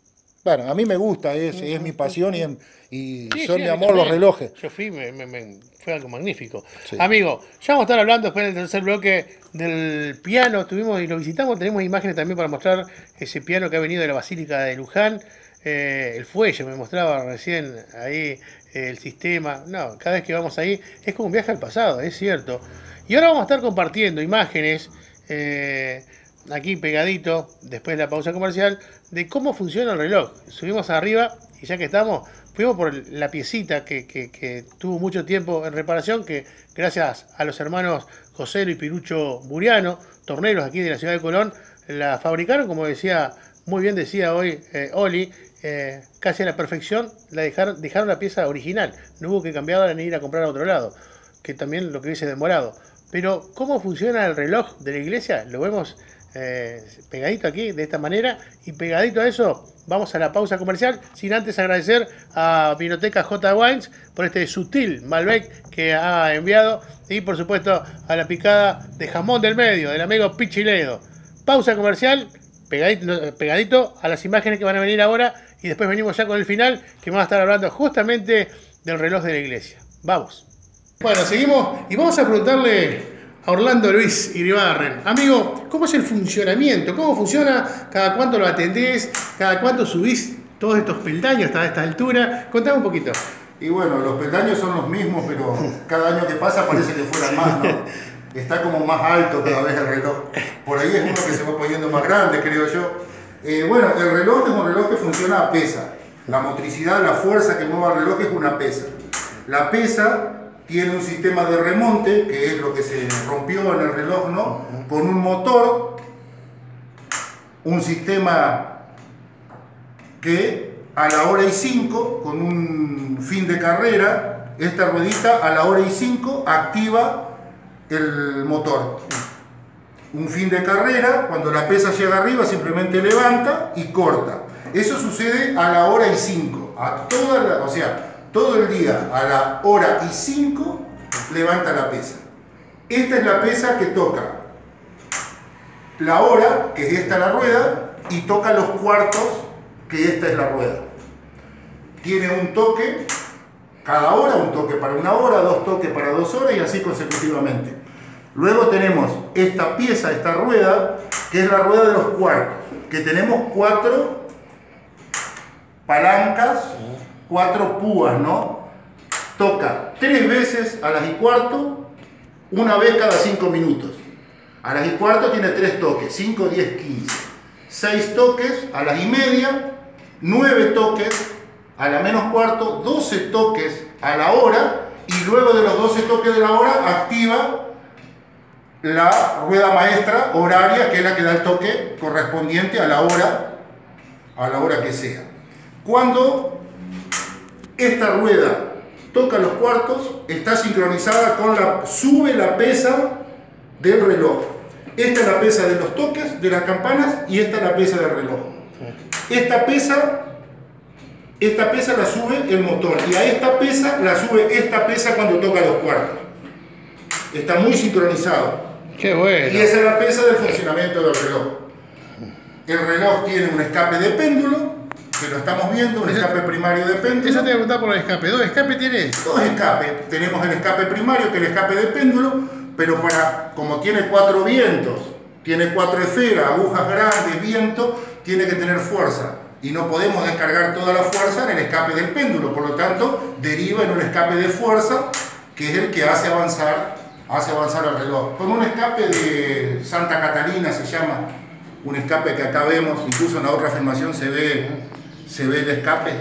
Bueno, a mí me gusta, es, es mi pasión y, em- y Sí, son sí, mi amor los relojes. Yo fui, me- me- me- fue algo magnífico. Sí. Amigo, ya vamos a estar hablando después del tercer bloque del piano. Estuvimos y lo visitamos. Tenemos imágenes también para mostrar ese piano que ha venido de la Basílica de Luján. Eh, el fuelle, me mostraba recién ahí eh, el sistema. No, cada vez que vamos ahí es como un viaje al pasado, es cierto. Y ahora vamos a estar compartiendo imágenes. eh, aquí pegadito, después de la pausa comercial, de cómo funciona el reloj. Subimos arriba y ya que estamos, fuimos por la piecita que, tuvo mucho tiempo en reparación, que gracias a los hermanos José y Pirucho Buriano, torneros aquí de la ciudad de Colón, la fabricaron, como decía, muy bien decía hoy eh, Oli, eh, casi a la perfección, la dejaron, dejaron la pieza original. No hubo que cambiarla ni ir a comprar a otro lado, que también lo que hubiese demorado. Pero, ¿cómo funciona el reloj de la iglesia? Lo vemos eh, pegadito aquí, de esta manera, y pegadito a eso, vamos a la pausa comercial, sin antes agradecer a Vinoteca J. Wines por este sutil Malbec que ha enviado, y por supuesto a la picada de jamón del medio, del amigo Pichiledo. Pausa comercial, pegadito, pegadito a las imágenes que van a venir ahora, y después venimos ya con el final, que vamos a estar hablando justamente del reloj de la iglesia. Vamos. Bueno, seguimos y vamos a preguntarle a Orlando Luis Iribarren. Amigo, ¿cómo es el funcionamiento? ¿Cómo funciona? ¿Cada cuánto lo atendés? ¿Cada cuánto subís todos estos peldaños hasta esta altura? Contame un poquito. Y bueno, los peldaños son los mismos, pero cada año que pasa parece que fueran más, ¿no? Está como más alto cada vez el reloj. Por ahí es uno que se va poniendo más grande, creo yo. Eh, bueno, el reloj es un reloj que funciona a pesa. La motricidad, la fuerza que mueve el reloj es una pesa. La pesa tiene un sistema de remonte, que es lo que se rompió en el reloj, ¿no? Con un motor, un sistema que a la hora y 5, con un fin de carrera, esta ruedita a la hora y 5 activa el motor. Un fin de carrera, cuando la pesa llega arriba, simplemente levanta y corta. Eso sucede a la hora y 5. A toda la, o sea, todo el día a la hora y 5 levanta la pesa. Esta es la pesa que toca la hora, que es esta la rueda, y toca los cuartos, que esta es la rueda. Tiene un toque cada hora, un toque para una hora, dos toques para dos horas y así consecutivamente. Luego tenemos esta pieza, esta rueda, que es la rueda de los cuartos, que tenemos cuatro palancas, cuatro púas, ¿no? Toca tres veces a las y cuarto, una vez cada cinco minutos. A las y cuarto tiene tres toques, 5, 10, 15. Seis toques a las y media, nueve toques a la menos cuarto, 12 toques a la hora y luego de los 12 toques de la hora activa la rueda maestra horaria, que es la que da el toque correspondiente a la hora, a la hora que sea. Cuando esta rueda toca los cuartos, está sincronizada con la, sube la pesa del reloj. Esta es la pesa de los toques, de las campanas, y esta es la pesa del reloj. Esta pesa, esta pesa la sube el motor, y a esta pesa la sube esta pesa cuando toca los cuartos. Está muy sincronizado. Qué bueno. Y esa es la pesa del funcionamiento del reloj. El reloj tiene un escape de péndulo, que lo estamos viendo, un escape primario de péndulo. Eso te voy a preguntar por el escape. ¿Dos escape tiene? Dos escapes. Tenemos el escape primario, que es el escape de péndulo, pero para, como tiene cuatro vientos, tiene cuatro esferas, agujas grandes, viento, tiene que tener fuerza. Y no podemos descargar toda la fuerza en el escape del péndulo, por lo tanto, deriva en un escape de fuerza, que es el que hace avanzar hace avanzar el reloj. Con un escape de Santa Catalina se llama, un escape que acá vemos, incluso en la otra afirmación se ve, se ve el escape,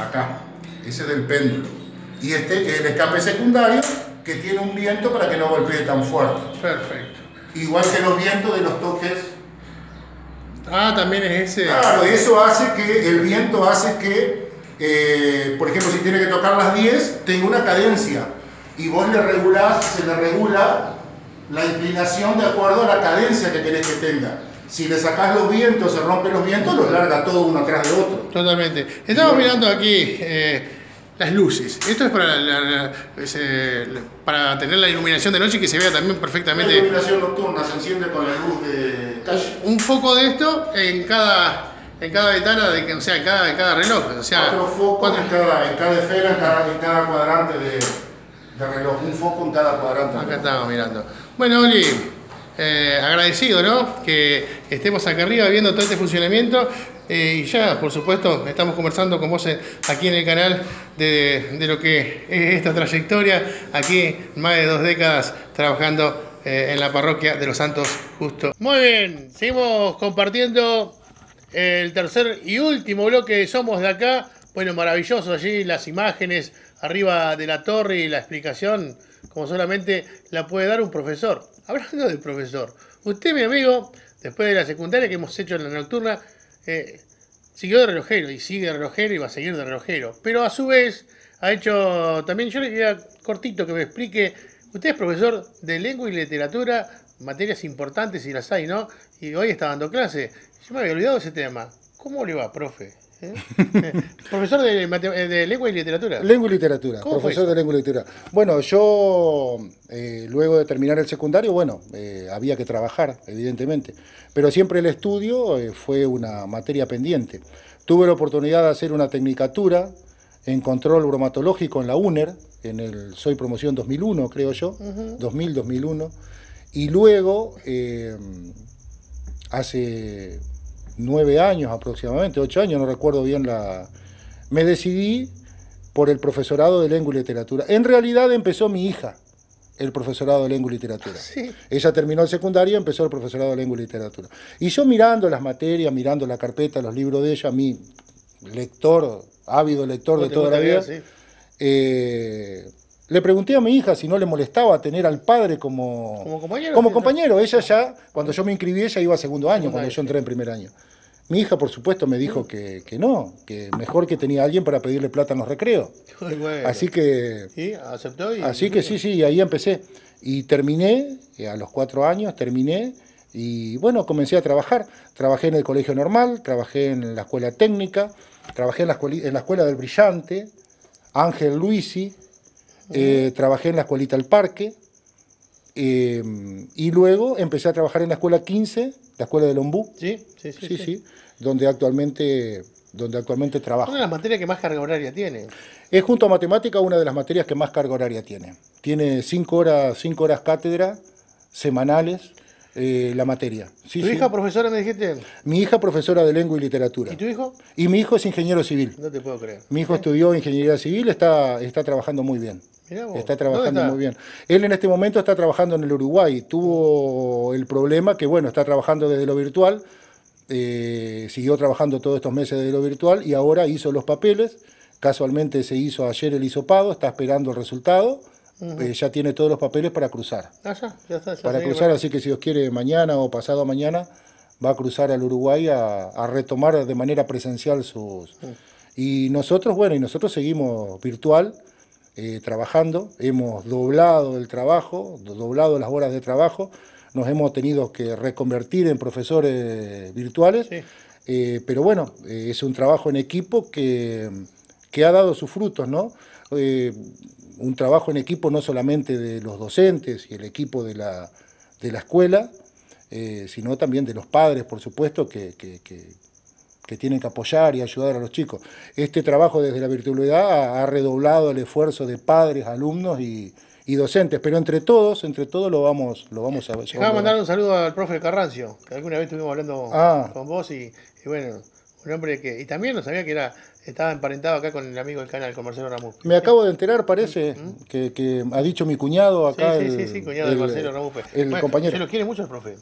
acá, ese del péndulo. Y este es el escape secundario que tiene un viento para que no golpee tan fuerte. Perfecto. Igual que los vientos de los toques. Ah, también es ese. Claro, eso hace que, el viento hace que, eh, por ejemplo, si tiene que tocar las 10, tenga una cadencia y vos le regulás, se le regula la inclinación de acuerdo a la cadencia que querés que tenga. Si le sacás los vientos, se rompen los vientos, los larga todo uno atrás de otro. Totalmente. Estamos mirando aquí eh, las luces. Esto es para, la- la- ese- la- para tener la iluminación de noche y que se vea también La perfectamente. iluminación nocturna se enciende con la luz de calle. Un foco de esto en cada, en cada ventana, de, o sea, en cada, en cada reloj. O sea, Cuatro focos cuatro- en cada, en cada esfera, en cada, en cada cuadrante de, de reloj. Un foco en cada cuadrante. Acá estamos mirando. Bueno, Oli, eh, agradecido, ¿no? Que estemos acá arriba viendo todo este funcionamiento. eh, y ya, por supuesto, estamos conversando con vos aquí en el canal de, de lo que es esta trayectoria. Aquí, más de dos décadas trabajando eh, en la parroquia de los Santos Justo. Muy bien, seguimos compartiendo el tercer y último bloque de Somos de Acá. Bueno, maravilloso allí las imágenes arriba de la torre y la explicación, como solamente la puede dar un profesor. Hablando del profesor, usted, mi amigo, después de la secundaria que hemos hecho en la nocturna, eh, siguió de relojero y sigue de relojero y va a seguir de relojero. Pero a su vez ha hecho también, yo le quería cortito que me explique, usted es profesor de lengua y literatura, materias importantes y las hay, ¿no? Y hoy está dando clase. Yo me había olvidado ese tema. ¿Cómo le va, profe? ¿Eh? Eh, profesor de, eh, de lengua y literatura. Lengua y literatura, ¿Cómo fue profesor eso? de lengua y literatura. Bueno, yo eh, luego de terminar el secundario, bueno, eh, había que trabajar, evidentemente, pero siempre el estudio fue una materia pendiente. Tuve la oportunidad de hacer una tecnicatura en control bromatológico en la UNER, en el Soy Promoción 2001, creo yo, 2000-2001, y luego, hace nueve años aproximadamente, ocho años, no recuerdo bien la... Me decidí por el profesorado de lengua y literatura. En realidad empezó mi hija el profesorado de lengua y literatura. Sí. Ella terminó el secundario y empezó el profesorado de lengua y literatura. Y yo mirando las materias, mirando la carpeta, los libros de ella, mi lector, ávido lector ¿Cómo de toda la vida? Sí. eh, Le pregunté a mi hija si no le molestaba tener al padre como, Como compañero, Como sí, compañero. Ella ya, cuando yo me inscribí, ella iba a segundo año, cuando yo entré en primer año. Mi hija, por supuesto, me dijo que, que no, que mejor que tenía alguien para pedirle plata en los recreos. Bueno. Así que Sí, aceptó y. Así que sí, sí, ahí empecé. Y terminé, eh, a los cuatro años terminé, y bueno, comencé a trabajar. Trabajé en el colegio normal, trabajé en la escuela técnica, trabajé en la, escueli- en la escuela del Brillante, Ángel Luisi, eh, trabajé en la escuelita El Parque, eh, y luego empecé a trabajar en la escuela 15, la escuela del Ombú, Sí, sí, sí. sí, sí, donde actualmente, donde actualmente trabajo. Una de las materias que más carga horaria tiene. Es junto a matemática una de las materias que más carga horaria tiene. Tiene cinco horas, cinco horas cátedra semanales eh, la materia. Sí, ¿Tu sí. hija profesora me dijiste? Mi hija profesora de lengua y literatura. ¿Y tu hijo? Y mi hijo es ingeniero civil. No te puedo creer. Mi hijo estudió ingeniería civil, está, está trabajando muy bien. Está trabajando muy bien. Él en este momento está trabajando en el Uruguay. Tuvo el problema que, bueno, está trabajando desde lo virtual. eh, siguió trabajando todos estos meses desde lo virtual y ahora hizo los papeles. Casualmente se hizo ayer el hisopado, está esperando el resultado. eh, ya tiene todos los papeles para cruzar. Ah, ya, ya está. ya Para cruzar, así que si Dios quiere, mañana o pasado mañana va a cruzar al Uruguay a, a retomar de manera presencial sus... Y nosotros, bueno, y nosotros seguimos virtual, eh, trabajando, hemos doblado el trabajo, do- doblado las horas de trabajo, nos hemos tenido que reconvertir en profesores virtuales, Sí. eh, pero bueno, eh, es un trabajo en equipo que, que ha dado sus frutos, ¿no? Un trabajo en equipo no solamente de los docentes y el equipo de la, de la escuela, sino también de los padres, por supuesto, que, que- que- que tienen que apoyar y ayudar a los chicos. Este trabajo desde la virtualidad ha, redoblado el esfuerzo de padres, alumnos y, y docentes, pero entre todos, entre todos lo vamos, lo vamos a Dejaba de mandar un saludo al profe Carrancio, que alguna vez estuvimos hablando Ah. con vos y, y bueno, un hombre que. Y también no sabía que era estaba emparentado acá con el amigo del canal, con Marcelo Ramú. Me acabo de enterar, parece, que, que ha dicho mi cuñado Sí, acá. sí, el, sí, sí, cuñado de el- Marcelo Ramú. el Bueno, compañero. Se lo quiere mucho el profe.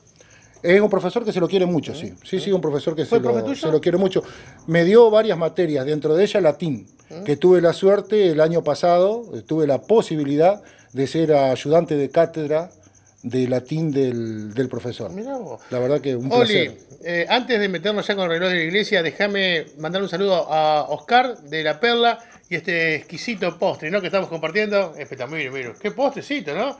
Es un profesor que se lo quiere mucho, sí. Sí, sí, un profesor que ¿Fue se lo, se lo quiere mucho. Me dio varias materias, dentro de ella latín, que tuve la suerte el año pasado, eh, tuve la posibilidad de ser ayudante de cátedra de latín del, del profesor. Mirá vos. La verdad que un Oli, placer. eh, antes de meternos ya con el reloj de la iglesia, déjame mandar un saludo a Oscar de La Perla y este exquisito postre, ¿no? Que estamos compartiendo. Espectacular, mire, mire. Qué postrecito, ¿no?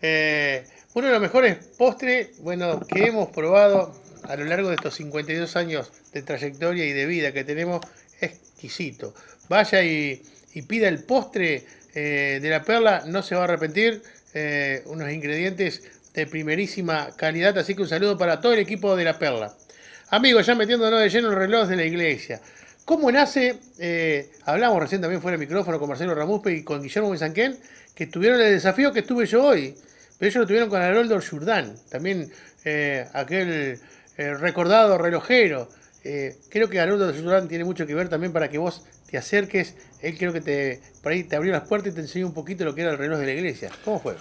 Eh, uno de los mejores postres, bueno, que hemos probado a lo largo de estos 52 años de trayectoria y de vida que tenemos, exquisito. Vaya y, pida el postre eh, de la perla, no se va a arrepentir. eh, unos ingredientes de primerísima calidad, así que un saludo para todo el equipo de la perla. Amigos, ya metiéndonos de lleno el reloj de la iglesia. ¿Cómo nace? eh, hablamos recién también fuera del micrófono con Marcelo Ramuspe y con Guillermo Bizanquén, que tuvieron el desafío que estuve yo hoy. Pero ellos lo tuvieron con Haroldo Jordán, también eh, aquel eh, recordado relojero. Eh, creo que Haroldo Jordán tiene mucho que ver también para que vos te acerques. Él creo que te, por ahí te abrió las puertas y te enseñó un poquito lo que era el reloj de la iglesia. ¿Cómo fue?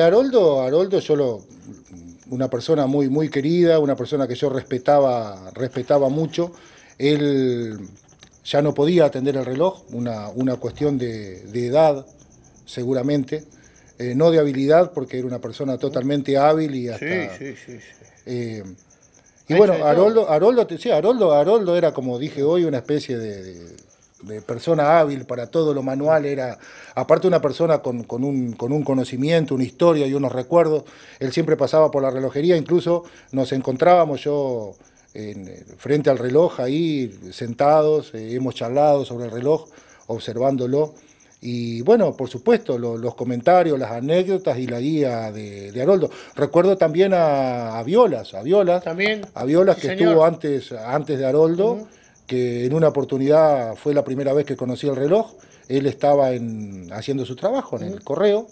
Haroldo, Haroldo, yo una persona muy, muy querida, una persona que yo respetaba, respetaba mucho. Él ya no podía atender el reloj, una, cuestión de edad, seguramente, eh, no de habilidad, porque era una persona totalmente hábil y hasta. Sí, sí, sí. sí. eh, y bueno, Haroldo, Haroldo, sí, Haroldo, Haroldo era, como dije hoy, una especie de, de- de persona hábil para todo lo manual. Era, aparte, una persona con, con un, con un conocimiento, una historia y unos recuerdos. Él siempre pasaba por la relojería, incluso nos encontrábamos yo en, eh, frente al reloj ahí, sentados, eh, hemos charlado sobre el reloj, observándolo. Y bueno, por supuesto, lo- los comentarios, las anécdotas y la guía de, de Haroldo. Recuerdo también a, a Violas, a Violas, También. a Violas que señor. estuvo antes, antes de Haroldo, que en una oportunidad fue la primera vez que conocí el reloj. Él estaba en, haciendo su trabajo en el correo.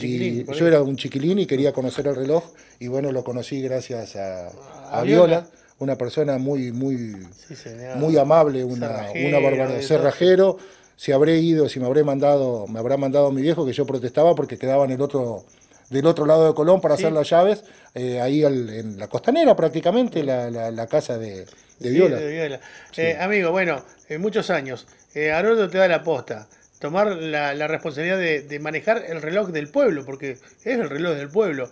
Y yo era un chiquilín y quería conocer el reloj. Y bueno, lo conocí gracias a, A a Viola. Viola, una persona muy, muy, Sí, muy amable, una, Cerrajero, una barbaridad. Cerrajero, si habré ido, si me habré mandado, me habrá mandado mi viejo que yo protestaba porque quedaba en el otro, del otro lado de Colón para Sí. hacer las llaves, eh, ahí al- en la costanera prácticamente, la, la- la casa de, de Sí, Viola. de Viola. Eh, amigo, bueno, eh, muchos años. Eh, Haroldo te da la posta. tomar la, la responsabilidad de, de manejar el reloj del pueblo, porque es el reloj del pueblo.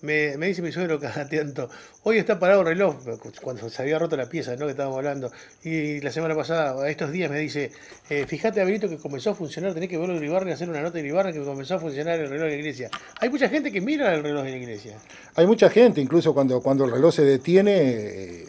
Me, dice mi suegro cada tanto, hoy está parado el reloj, cuando se había roto la pieza, ¿no? Que estábamos hablando. Y la semana pasada, estos días, me dice, eh, fíjate, Benito, que comenzó a funcionar, tenés que de Ibarra y hacer una nota de Ibarra que comenzó a funcionar el reloj de la iglesia. Hay mucha gente que mira el reloj de la iglesia. Hay mucha gente, incluso cuando, cuando el reloj se detiene, eh,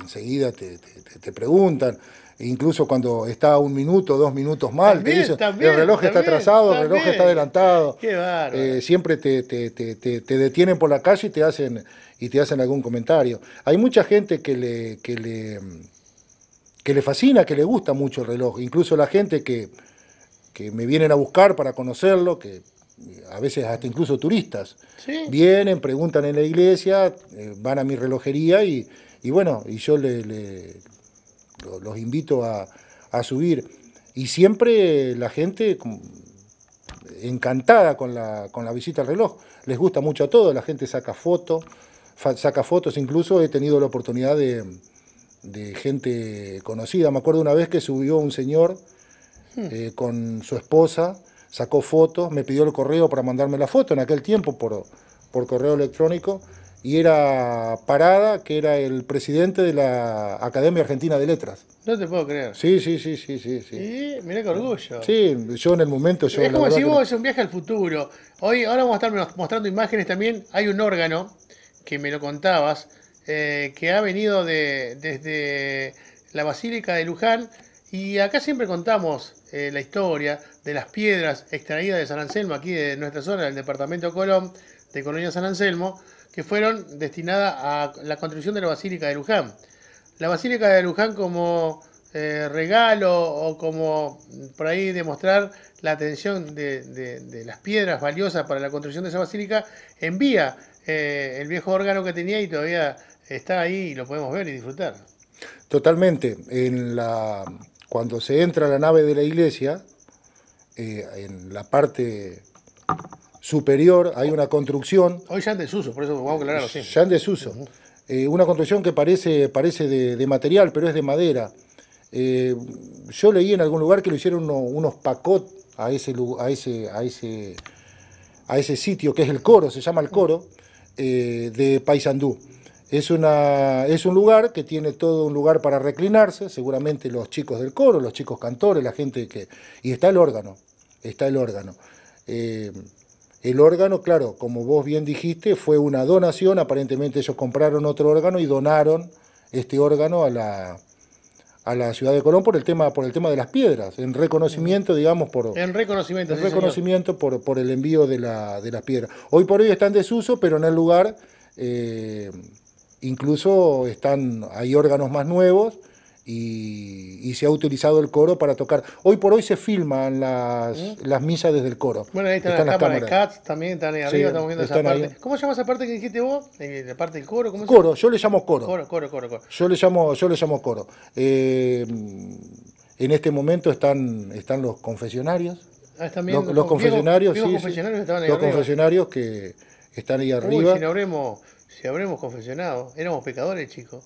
enseguida te- te preguntan. Incluso cuando está un minuto, dos minutos mal, También, te dicen, también, el reloj está atrasado, el reloj está adelantado. Qué. Eh, siempre te, te- te- te- detienen por la calle y te hacen y te hacen algún comentario. Hay mucha gente que le, que le, que le fascina, que le gusta mucho el reloj. Incluso la gente que, que me vienen a buscar para conocerlo, que a veces hasta incluso turistas. Sí. Vienen, preguntan en la iglesia, eh, van a mi relojería y, y bueno, y yo le- los invito a, a subir. Y siempre la gente encantada con la, con la visita al reloj. Les gusta mucho a todos, la gente saca fotos, saca fotos, incluso he tenido la oportunidad de, de gente conocida. Me acuerdo una vez que subió un señor eh, con su esposa, sacó fotos, me pidió el correo para mandarme la foto en aquel tiempo por, por correo electrónico, y era Parada, que era el presidente de la Academia Argentina de Letras. No te puedo creer. Sí, sí, sí, sí, sí. Sí, Sí, mirá qué orgullo. Sí, yo en el momento... Yo, es como si que- vos es un viaje al futuro. Hoy, ahora vamos a estar mostrando imágenes también. Hay un órgano, que me lo contabas, eh, que ha venido de, desde la Basílica de Luján. Y acá siempre contamos eh, la historia de las piedras extraídas de San Anselmo, aquí de nuestra zona, del departamento Colón, de Colonia San Anselmo, que fueron destinadas a la construcción de la Basílica de Luján. La Basílica de Luján como eh, regalo o como mm, por ahí demostrar la atención de, las piedras valiosas para la construcción de esa basílica, envía eh, el viejo órgano que tenía y todavía está ahí y lo podemos ver y disfrutar. Totalmente. Cuando se entra a la nave de la iglesia, eh, en la parte superior hay una construcción, Hoy ya en desuso, por eso vamos a aclararlo sí. ya en desuso, eh, una construcción que parece, parece de, de material, pero es de madera. Eh, yo leí en algún lugar que lo hicieron uno- unos pacot a ese, a, ese, a, ese, a ese sitio, que es el coro, se llama el coro, eh, de Paysandú. Es, una, es un lugar que tiene todo un lugar para reclinarse, seguramente los chicos del coro, los chicos cantores, la gente que... Y está el órgano, está el órgano. El órgano, claro, como vos bien dijiste, fue una donación, aparentemente ellos compraron otro órgano y donaron este órgano a la, a la ciudad de Colón por el tema, por el tema de las piedras, en reconocimiento, digamos, por, En reconocimiento. señor. reconocimiento por, por el envío de, la, de las piedras. Hoy por hoy están en desuso, pero en el lugar eh, incluso están, hay órganos más nuevos y, y se ha utilizado el coro para tocar. Hoy por hoy se filman las, las misas desde el coro. Bueno, ahí están, Están las cámaras de cámaras. CATS también, están ahí Sí, arriba, estamos viendo esa parte. ahí. ¿Cómo se llama esa parte que dijiste vos? La parte del coro, ¿cómo se Coro, yo le llamo coro. Coro, coro, coro, coro. Yo le llamo, yo le llamo coro. Eh, en este momento están, están los confesionarios. Ah, están Los, viendo los con- confesionarios, viejos- sí, viejos sí. confesionarios estaban ahí Los arriba. confesionarios que están ahí Uy, arriba. si no habremos, si habremos confesionado. Éramos pecadores, chicos.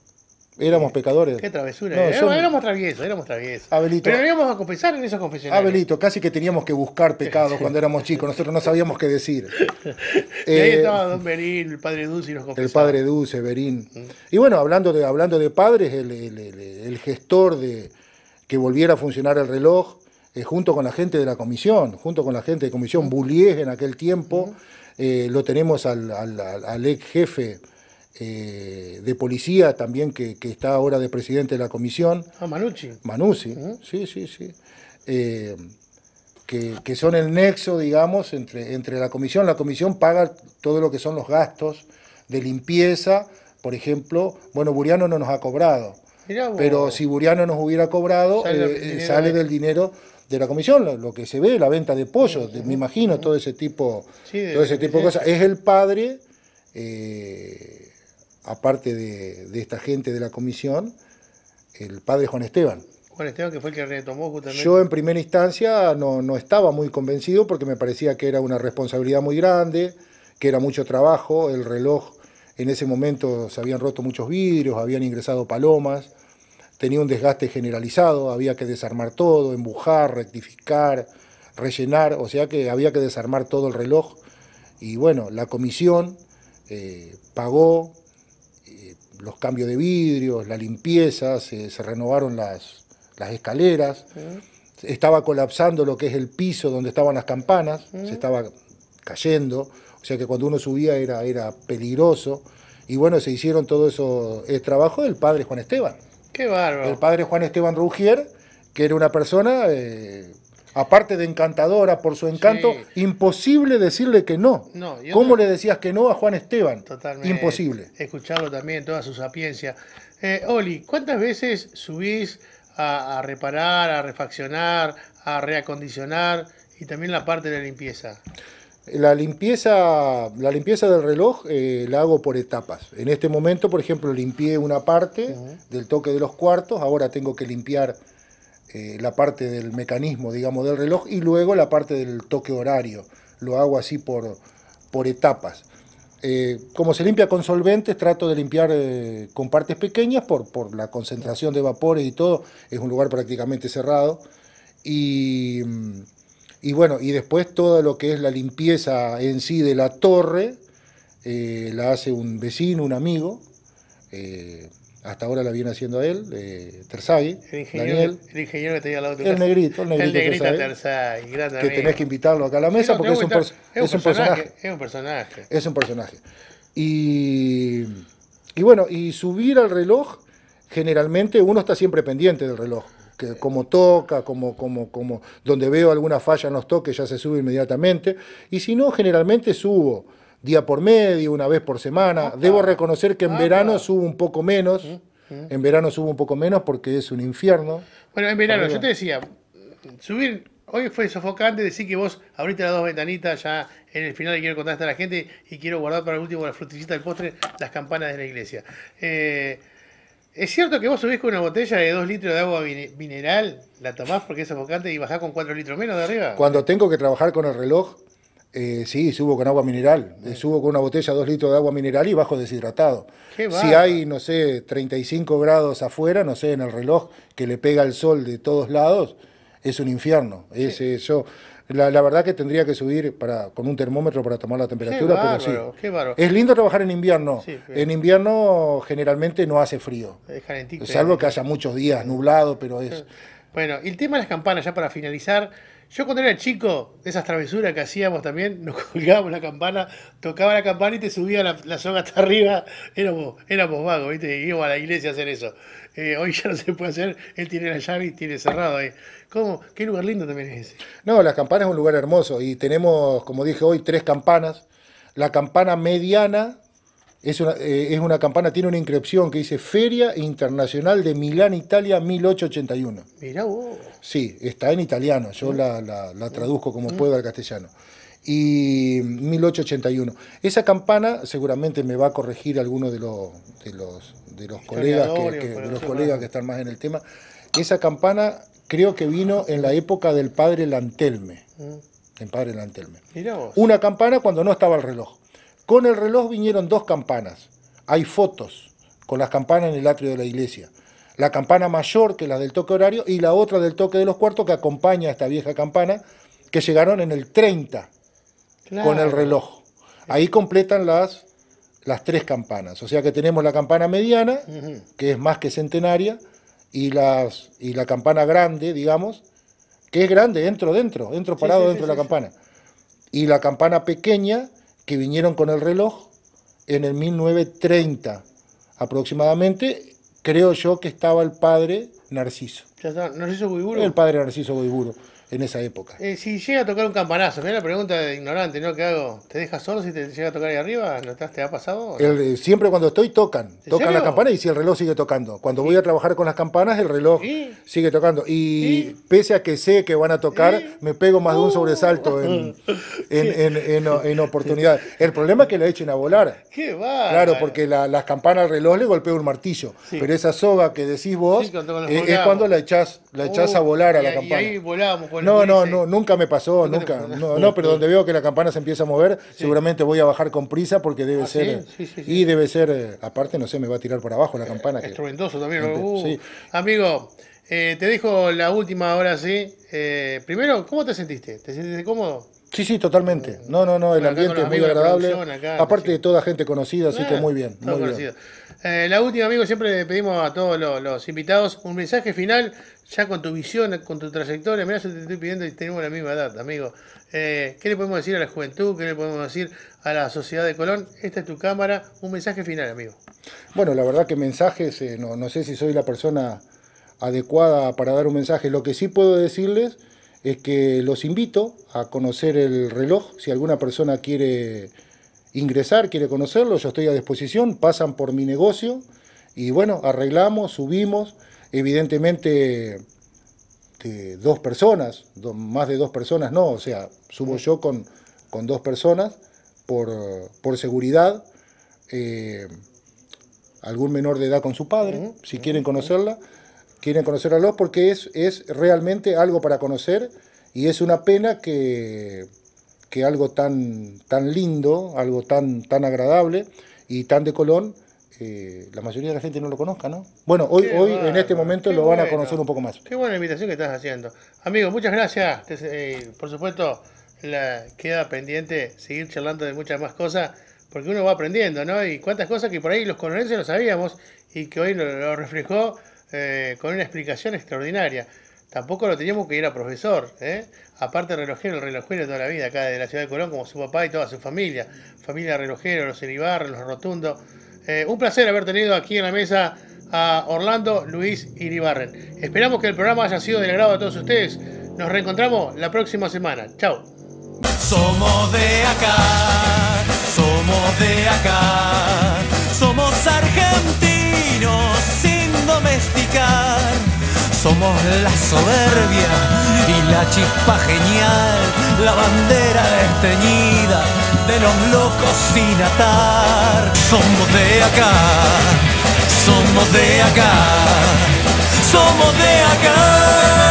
Éramos pecadores. Qué travesura. No, eh. yo- éramos, traviesos, éramos traviesos. Abelito. Pero no íbamos a confesar en esos confesionarios. Abelito, casi que teníamos que buscar pecados cuando éramos chicos, nosotros no sabíamos qué decir. Y ahí Eh, estaba Don Berín, el padre Dulce y nos confesaba. el padre Dulce, Berín. Y bueno, hablando de, hablando de padres, el, el- el- el gestor de que volviera a funcionar el reloj, eh, junto con la gente de la comisión, junto con la gente de comisión Bullies en aquel tiempo, eh, lo tenemos al- al ex jefe eh, de policía también, que, que está ahora de presidente de la comisión, Ah, Manucci. Manucci, sí, sí, sí. Eh, que, que son el nexo, digamos, entre, entre la comisión. La comisión paga todo lo que son los gastos de limpieza. Por ejemplo, bueno, Buriano no nos ha cobrado, Mirá pero si Buriano nos hubiera cobrado, Sale eh, del dinero sale de- del dinero de la comisión, lo, lo que se ve, la venta de pollos, me imagino, todo ese tipo, todo ese tipo de de- cosas. Es el padre, eh, aparte de, de esta gente de la comisión, el padre Juan Esteban. Juan Esteban, que fue el que retomó justamente. Yo en primera instancia no, no estaba muy convencido porque me parecía que era una responsabilidad muy grande, que era mucho trabajo, el reloj en ese momento se habían roto muchos vidrios, habían ingresado palomas, tenía un desgaste generalizado, había que desarmar todo, embujar, rectificar, rellenar, o sea que había que desarmar todo el reloj. Y bueno, la comisión eh, pagó los cambios de vidrios, la limpieza, se, se renovaron las, las escaleras, estaba colapsando lo que es el piso donde estaban las campanas, se estaba cayendo, o sea que cuando uno subía era, era peligroso. Y bueno, se hicieron todo eso, el trabajo del padre Juan Esteban. Qué bárbaro. El padre Juan Esteban Rugier, que era una persona, eh, aparte de encantadora por su encanto, Sí. imposible decirle que no. ¿Cómo le decías que no a Juan Esteban? Totalmente. Imposible. Escucharlo también, toda su sapiencia. Eh, Oli, ¿cuántas veces subís a, a reparar, a refaccionar, a reacondicionar y también la parte de la limpieza? La limpieza, la limpieza del reloj eh, la hago por etapas. En este momento, por ejemplo, limpié una parte del toque de los cuartos, ahora tengo que limpiar eh, la parte del mecanismo, digamos, del reloj y luego la parte del toque horario. Lo hago así por, por etapas. Eh, como se limpia con solventes, trato de limpiar eh, con partes pequeñas por, por la concentración de vapores y todo. Es un lugar prácticamente cerrado. Y, mm, y bueno, y después todo lo que es la limpieza en sí de la torre, la hace un vecino, un amigo. Hasta ahora la viene haciendo él, eh, Terzaghi, El ingeniero, Daniel. el ingeniero que te diga al lado de tu El casa. negrito, el negrito El negrito Terzaghi, Terzaghi, gran que amigo. tenés que invitarlo acá a la mesa no, porque es un, invitar- es un personaje. Es un personaje. Es un personaje. Y, y bueno, y subir al reloj, generalmente uno está siempre pendiente del reloj. Que como toca, como, como, como donde veo alguna falla en los toques, ya se sube inmediatamente. Y si no, generalmente subo día por medio, una vez por semana. Debo reconocer que en Apa. verano subo un poco menos. En verano subo un poco menos porque es un infierno. Bueno, en verano, Arriba. yo te decía, subir, hoy fue sofocante decir que vos abriste las dos ventanitas ya en el final y quiero contar a la gente y quiero guardar para el último la frutillita del postre, las campanas de la iglesia. Eh, ¿Es cierto que vos subís con una botella de 2 litros de agua mine- mineral, la tomás porque es sofocante y bajás con 4 litros menos de arriba? Cuando tengo que trabajar con el reloj, eh, sí, subo con agua mineral. Eh, subo con una botella, dos litros de agua mineral y bajo deshidratado. Qué Si hay, no sé, 35 grados afuera, no sé, en el reloj que le pega el sol de todos lados, es un infierno. Es, eh, yo, la, la verdad que tendría que subir para, con un termómetro para tomar la temperatura, pero bárbaro, sí. qué. Es lindo trabajar en invierno. Sí, En invierno generalmente no hace frío. Salvo que haya muchos días nublado, pero es... Bueno, y el tema de las campanas, ya para finalizar. Yo cuando era chico, esas travesuras que hacíamos también, nos colgábamos la campana, tocaba la campana y te subía la, la soga hasta arriba. Éramos, éramos vagos, ¿viste? Íbamos a la iglesia a hacer eso. Eh, hoy ya no se puede hacer, él tiene la llave y tiene cerrado ahí. ¿Cómo? Qué lugar lindo también es ese. No, las campanas es un lugar hermoso y tenemos, como dije hoy, tres campanas. La campana mediana es una, eh, es una campana, tiene una inscripción que dice Feria Internacional de Milán, Italia, 1881. Mirá vos. Sí, está en italiano, yo la, la- la traduzco como puedo al castellano. Y 1881. Esa campana seguramente me va a corregir alguno de los, de los, de los colegas que, de los colegas que están más en el tema. Esa campana creo que vino en la época del padre Lantelme. El padre Lantelme. Mirá vos. Una campana cuando no estaba el reloj. Con el reloj vinieron dos campanas. Hay fotos con las campanas en el atrio de la iglesia. La campana mayor, que es la del toque horario, y la otra del toque de los cuartos, que acompaña a esta vieja campana, que llegaron en el 30 Claro. con el reloj. Ahí completan las, las tres campanas. O sea que tenemos la campana mediana, que es más que centenaria, y, las, y la campana grande, digamos, que es grande, entro dentro, entro parado sí, dentro sí, de la campana. Y la campana pequeña, que vinieron con el reloj en el 1930 aproximadamente, creo yo que estaba el padre Narciso. Ya está. Narciso Guiburo. El padre Narciso Goiburo en esa época. Eh, si llega a tocar un campanazo, mira la pregunta de ignorante, ¿no? ¿Qué hago? ¿Te dejas solo si te llega a tocar ahí arriba? ¿No te, te ha pasado? El- eh, siempre cuando estoy tocan, tocan serio? la campana y si el reloj sigue tocando. Cuando voy a trabajar con las campanas, el reloj sigue tocando. Y pese a que sé que van a tocar, me pego más de un Uh. sobresalto en, en, en, oportunidad. El problema es que la echen a volar. ¡Qué va! Claro, porque la- las campanas al reloj le golpea un martillo. Pero esa soga que decís vos eh, es cuando la echás la echás a volar a y la campana. Y ahí volábamos con No, no, no, nunca me pasó, Nunca. No, no, pero donde veo que la campana se empieza a mover, seguramente voy a bajar con prisa porque debe Ah, ser. Y debe ser, eh, aparte, no sé, me va a tirar por abajo la campana. que- Estruendoso también. Uh. sí. Amigo, eh, te dejo la última ahora sí. Eh, primero, ¿cómo te sentiste? ¿Te sentiste cómodo? Sí, sí, totalmente. No, no, no, el Bueno, ambiente es muy agradable. acá, Aparte de toda gente conocida, así que Ah, muy bien, muy bien. Eh, la última, amigo, siempre le pedimos a todos los, invitados un mensaje final, ya con tu visión, con tu trayectoria. Mirá, yo te estoy pidiendo y tenemos la misma edad, amigo. Eh, ¿Qué le podemos decir a la juventud? ¿Qué le podemos decir a la sociedad de Colón? Esta es tu cámara. Un mensaje final, amigo. Bueno, la verdad que mensajes, eh, no, no sé si soy la persona adecuada para dar un mensaje. Lo que sí puedo decirles es que los invito a conocer el reloj. Si alguna persona quiere ingresar, quiere conocerlo, yo estoy a disposición. Pasan por mi negocio y bueno, arreglamos, subimos. Evidentemente, que dos personas, do- más de dos personas no, o sea, subo yo con, con dos personas por, por seguridad. eh, algún menor de edad con su padre, si quieren conocerla, quieren conocer a los porque es, es realmente algo para conocer y es una pena que, que algo tan, tan lindo, algo tan, tan agradable y tan de Colón, eh, la mayoría de la gente no lo conozca, ¿no? Bueno, hoy, Qué hoy en este momento lo van a conocer un poco más. Qué buena invitación que estás haciendo. Amigo, muchas gracias. Eh, por supuesto, la, queda pendiente seguir charlando de muchas más cosas, porque uno va aprendiendo, ¿no? Y cuántas cosas que por ahí los colorenses no sabíamos y que hoy lo, lo reflejó eh, con una explicación extraordinaria. Tampoco lo teníamos que ir a profesor, ¿eh? Aparte relojero, el relojero de toda la vida acá de la ciudad de Colón, como su papá y toda su familia. Familia relojero, los Iribarren, los Rotundo. Eh, un placer haber tenido aquí en la mesa a Orlando Luis Iribarren. Esperamos que el programa haya sido del agrado de todos ustedes. Nos reencontramos la próxima semana. Chao. Somos de acá, somos de acá, somos argentinos sin domesticar. Somos la soberbia y la chispa genial, la bandera desteñida de los locos sin atar. Somos de acá, somos de acá, somos de acá.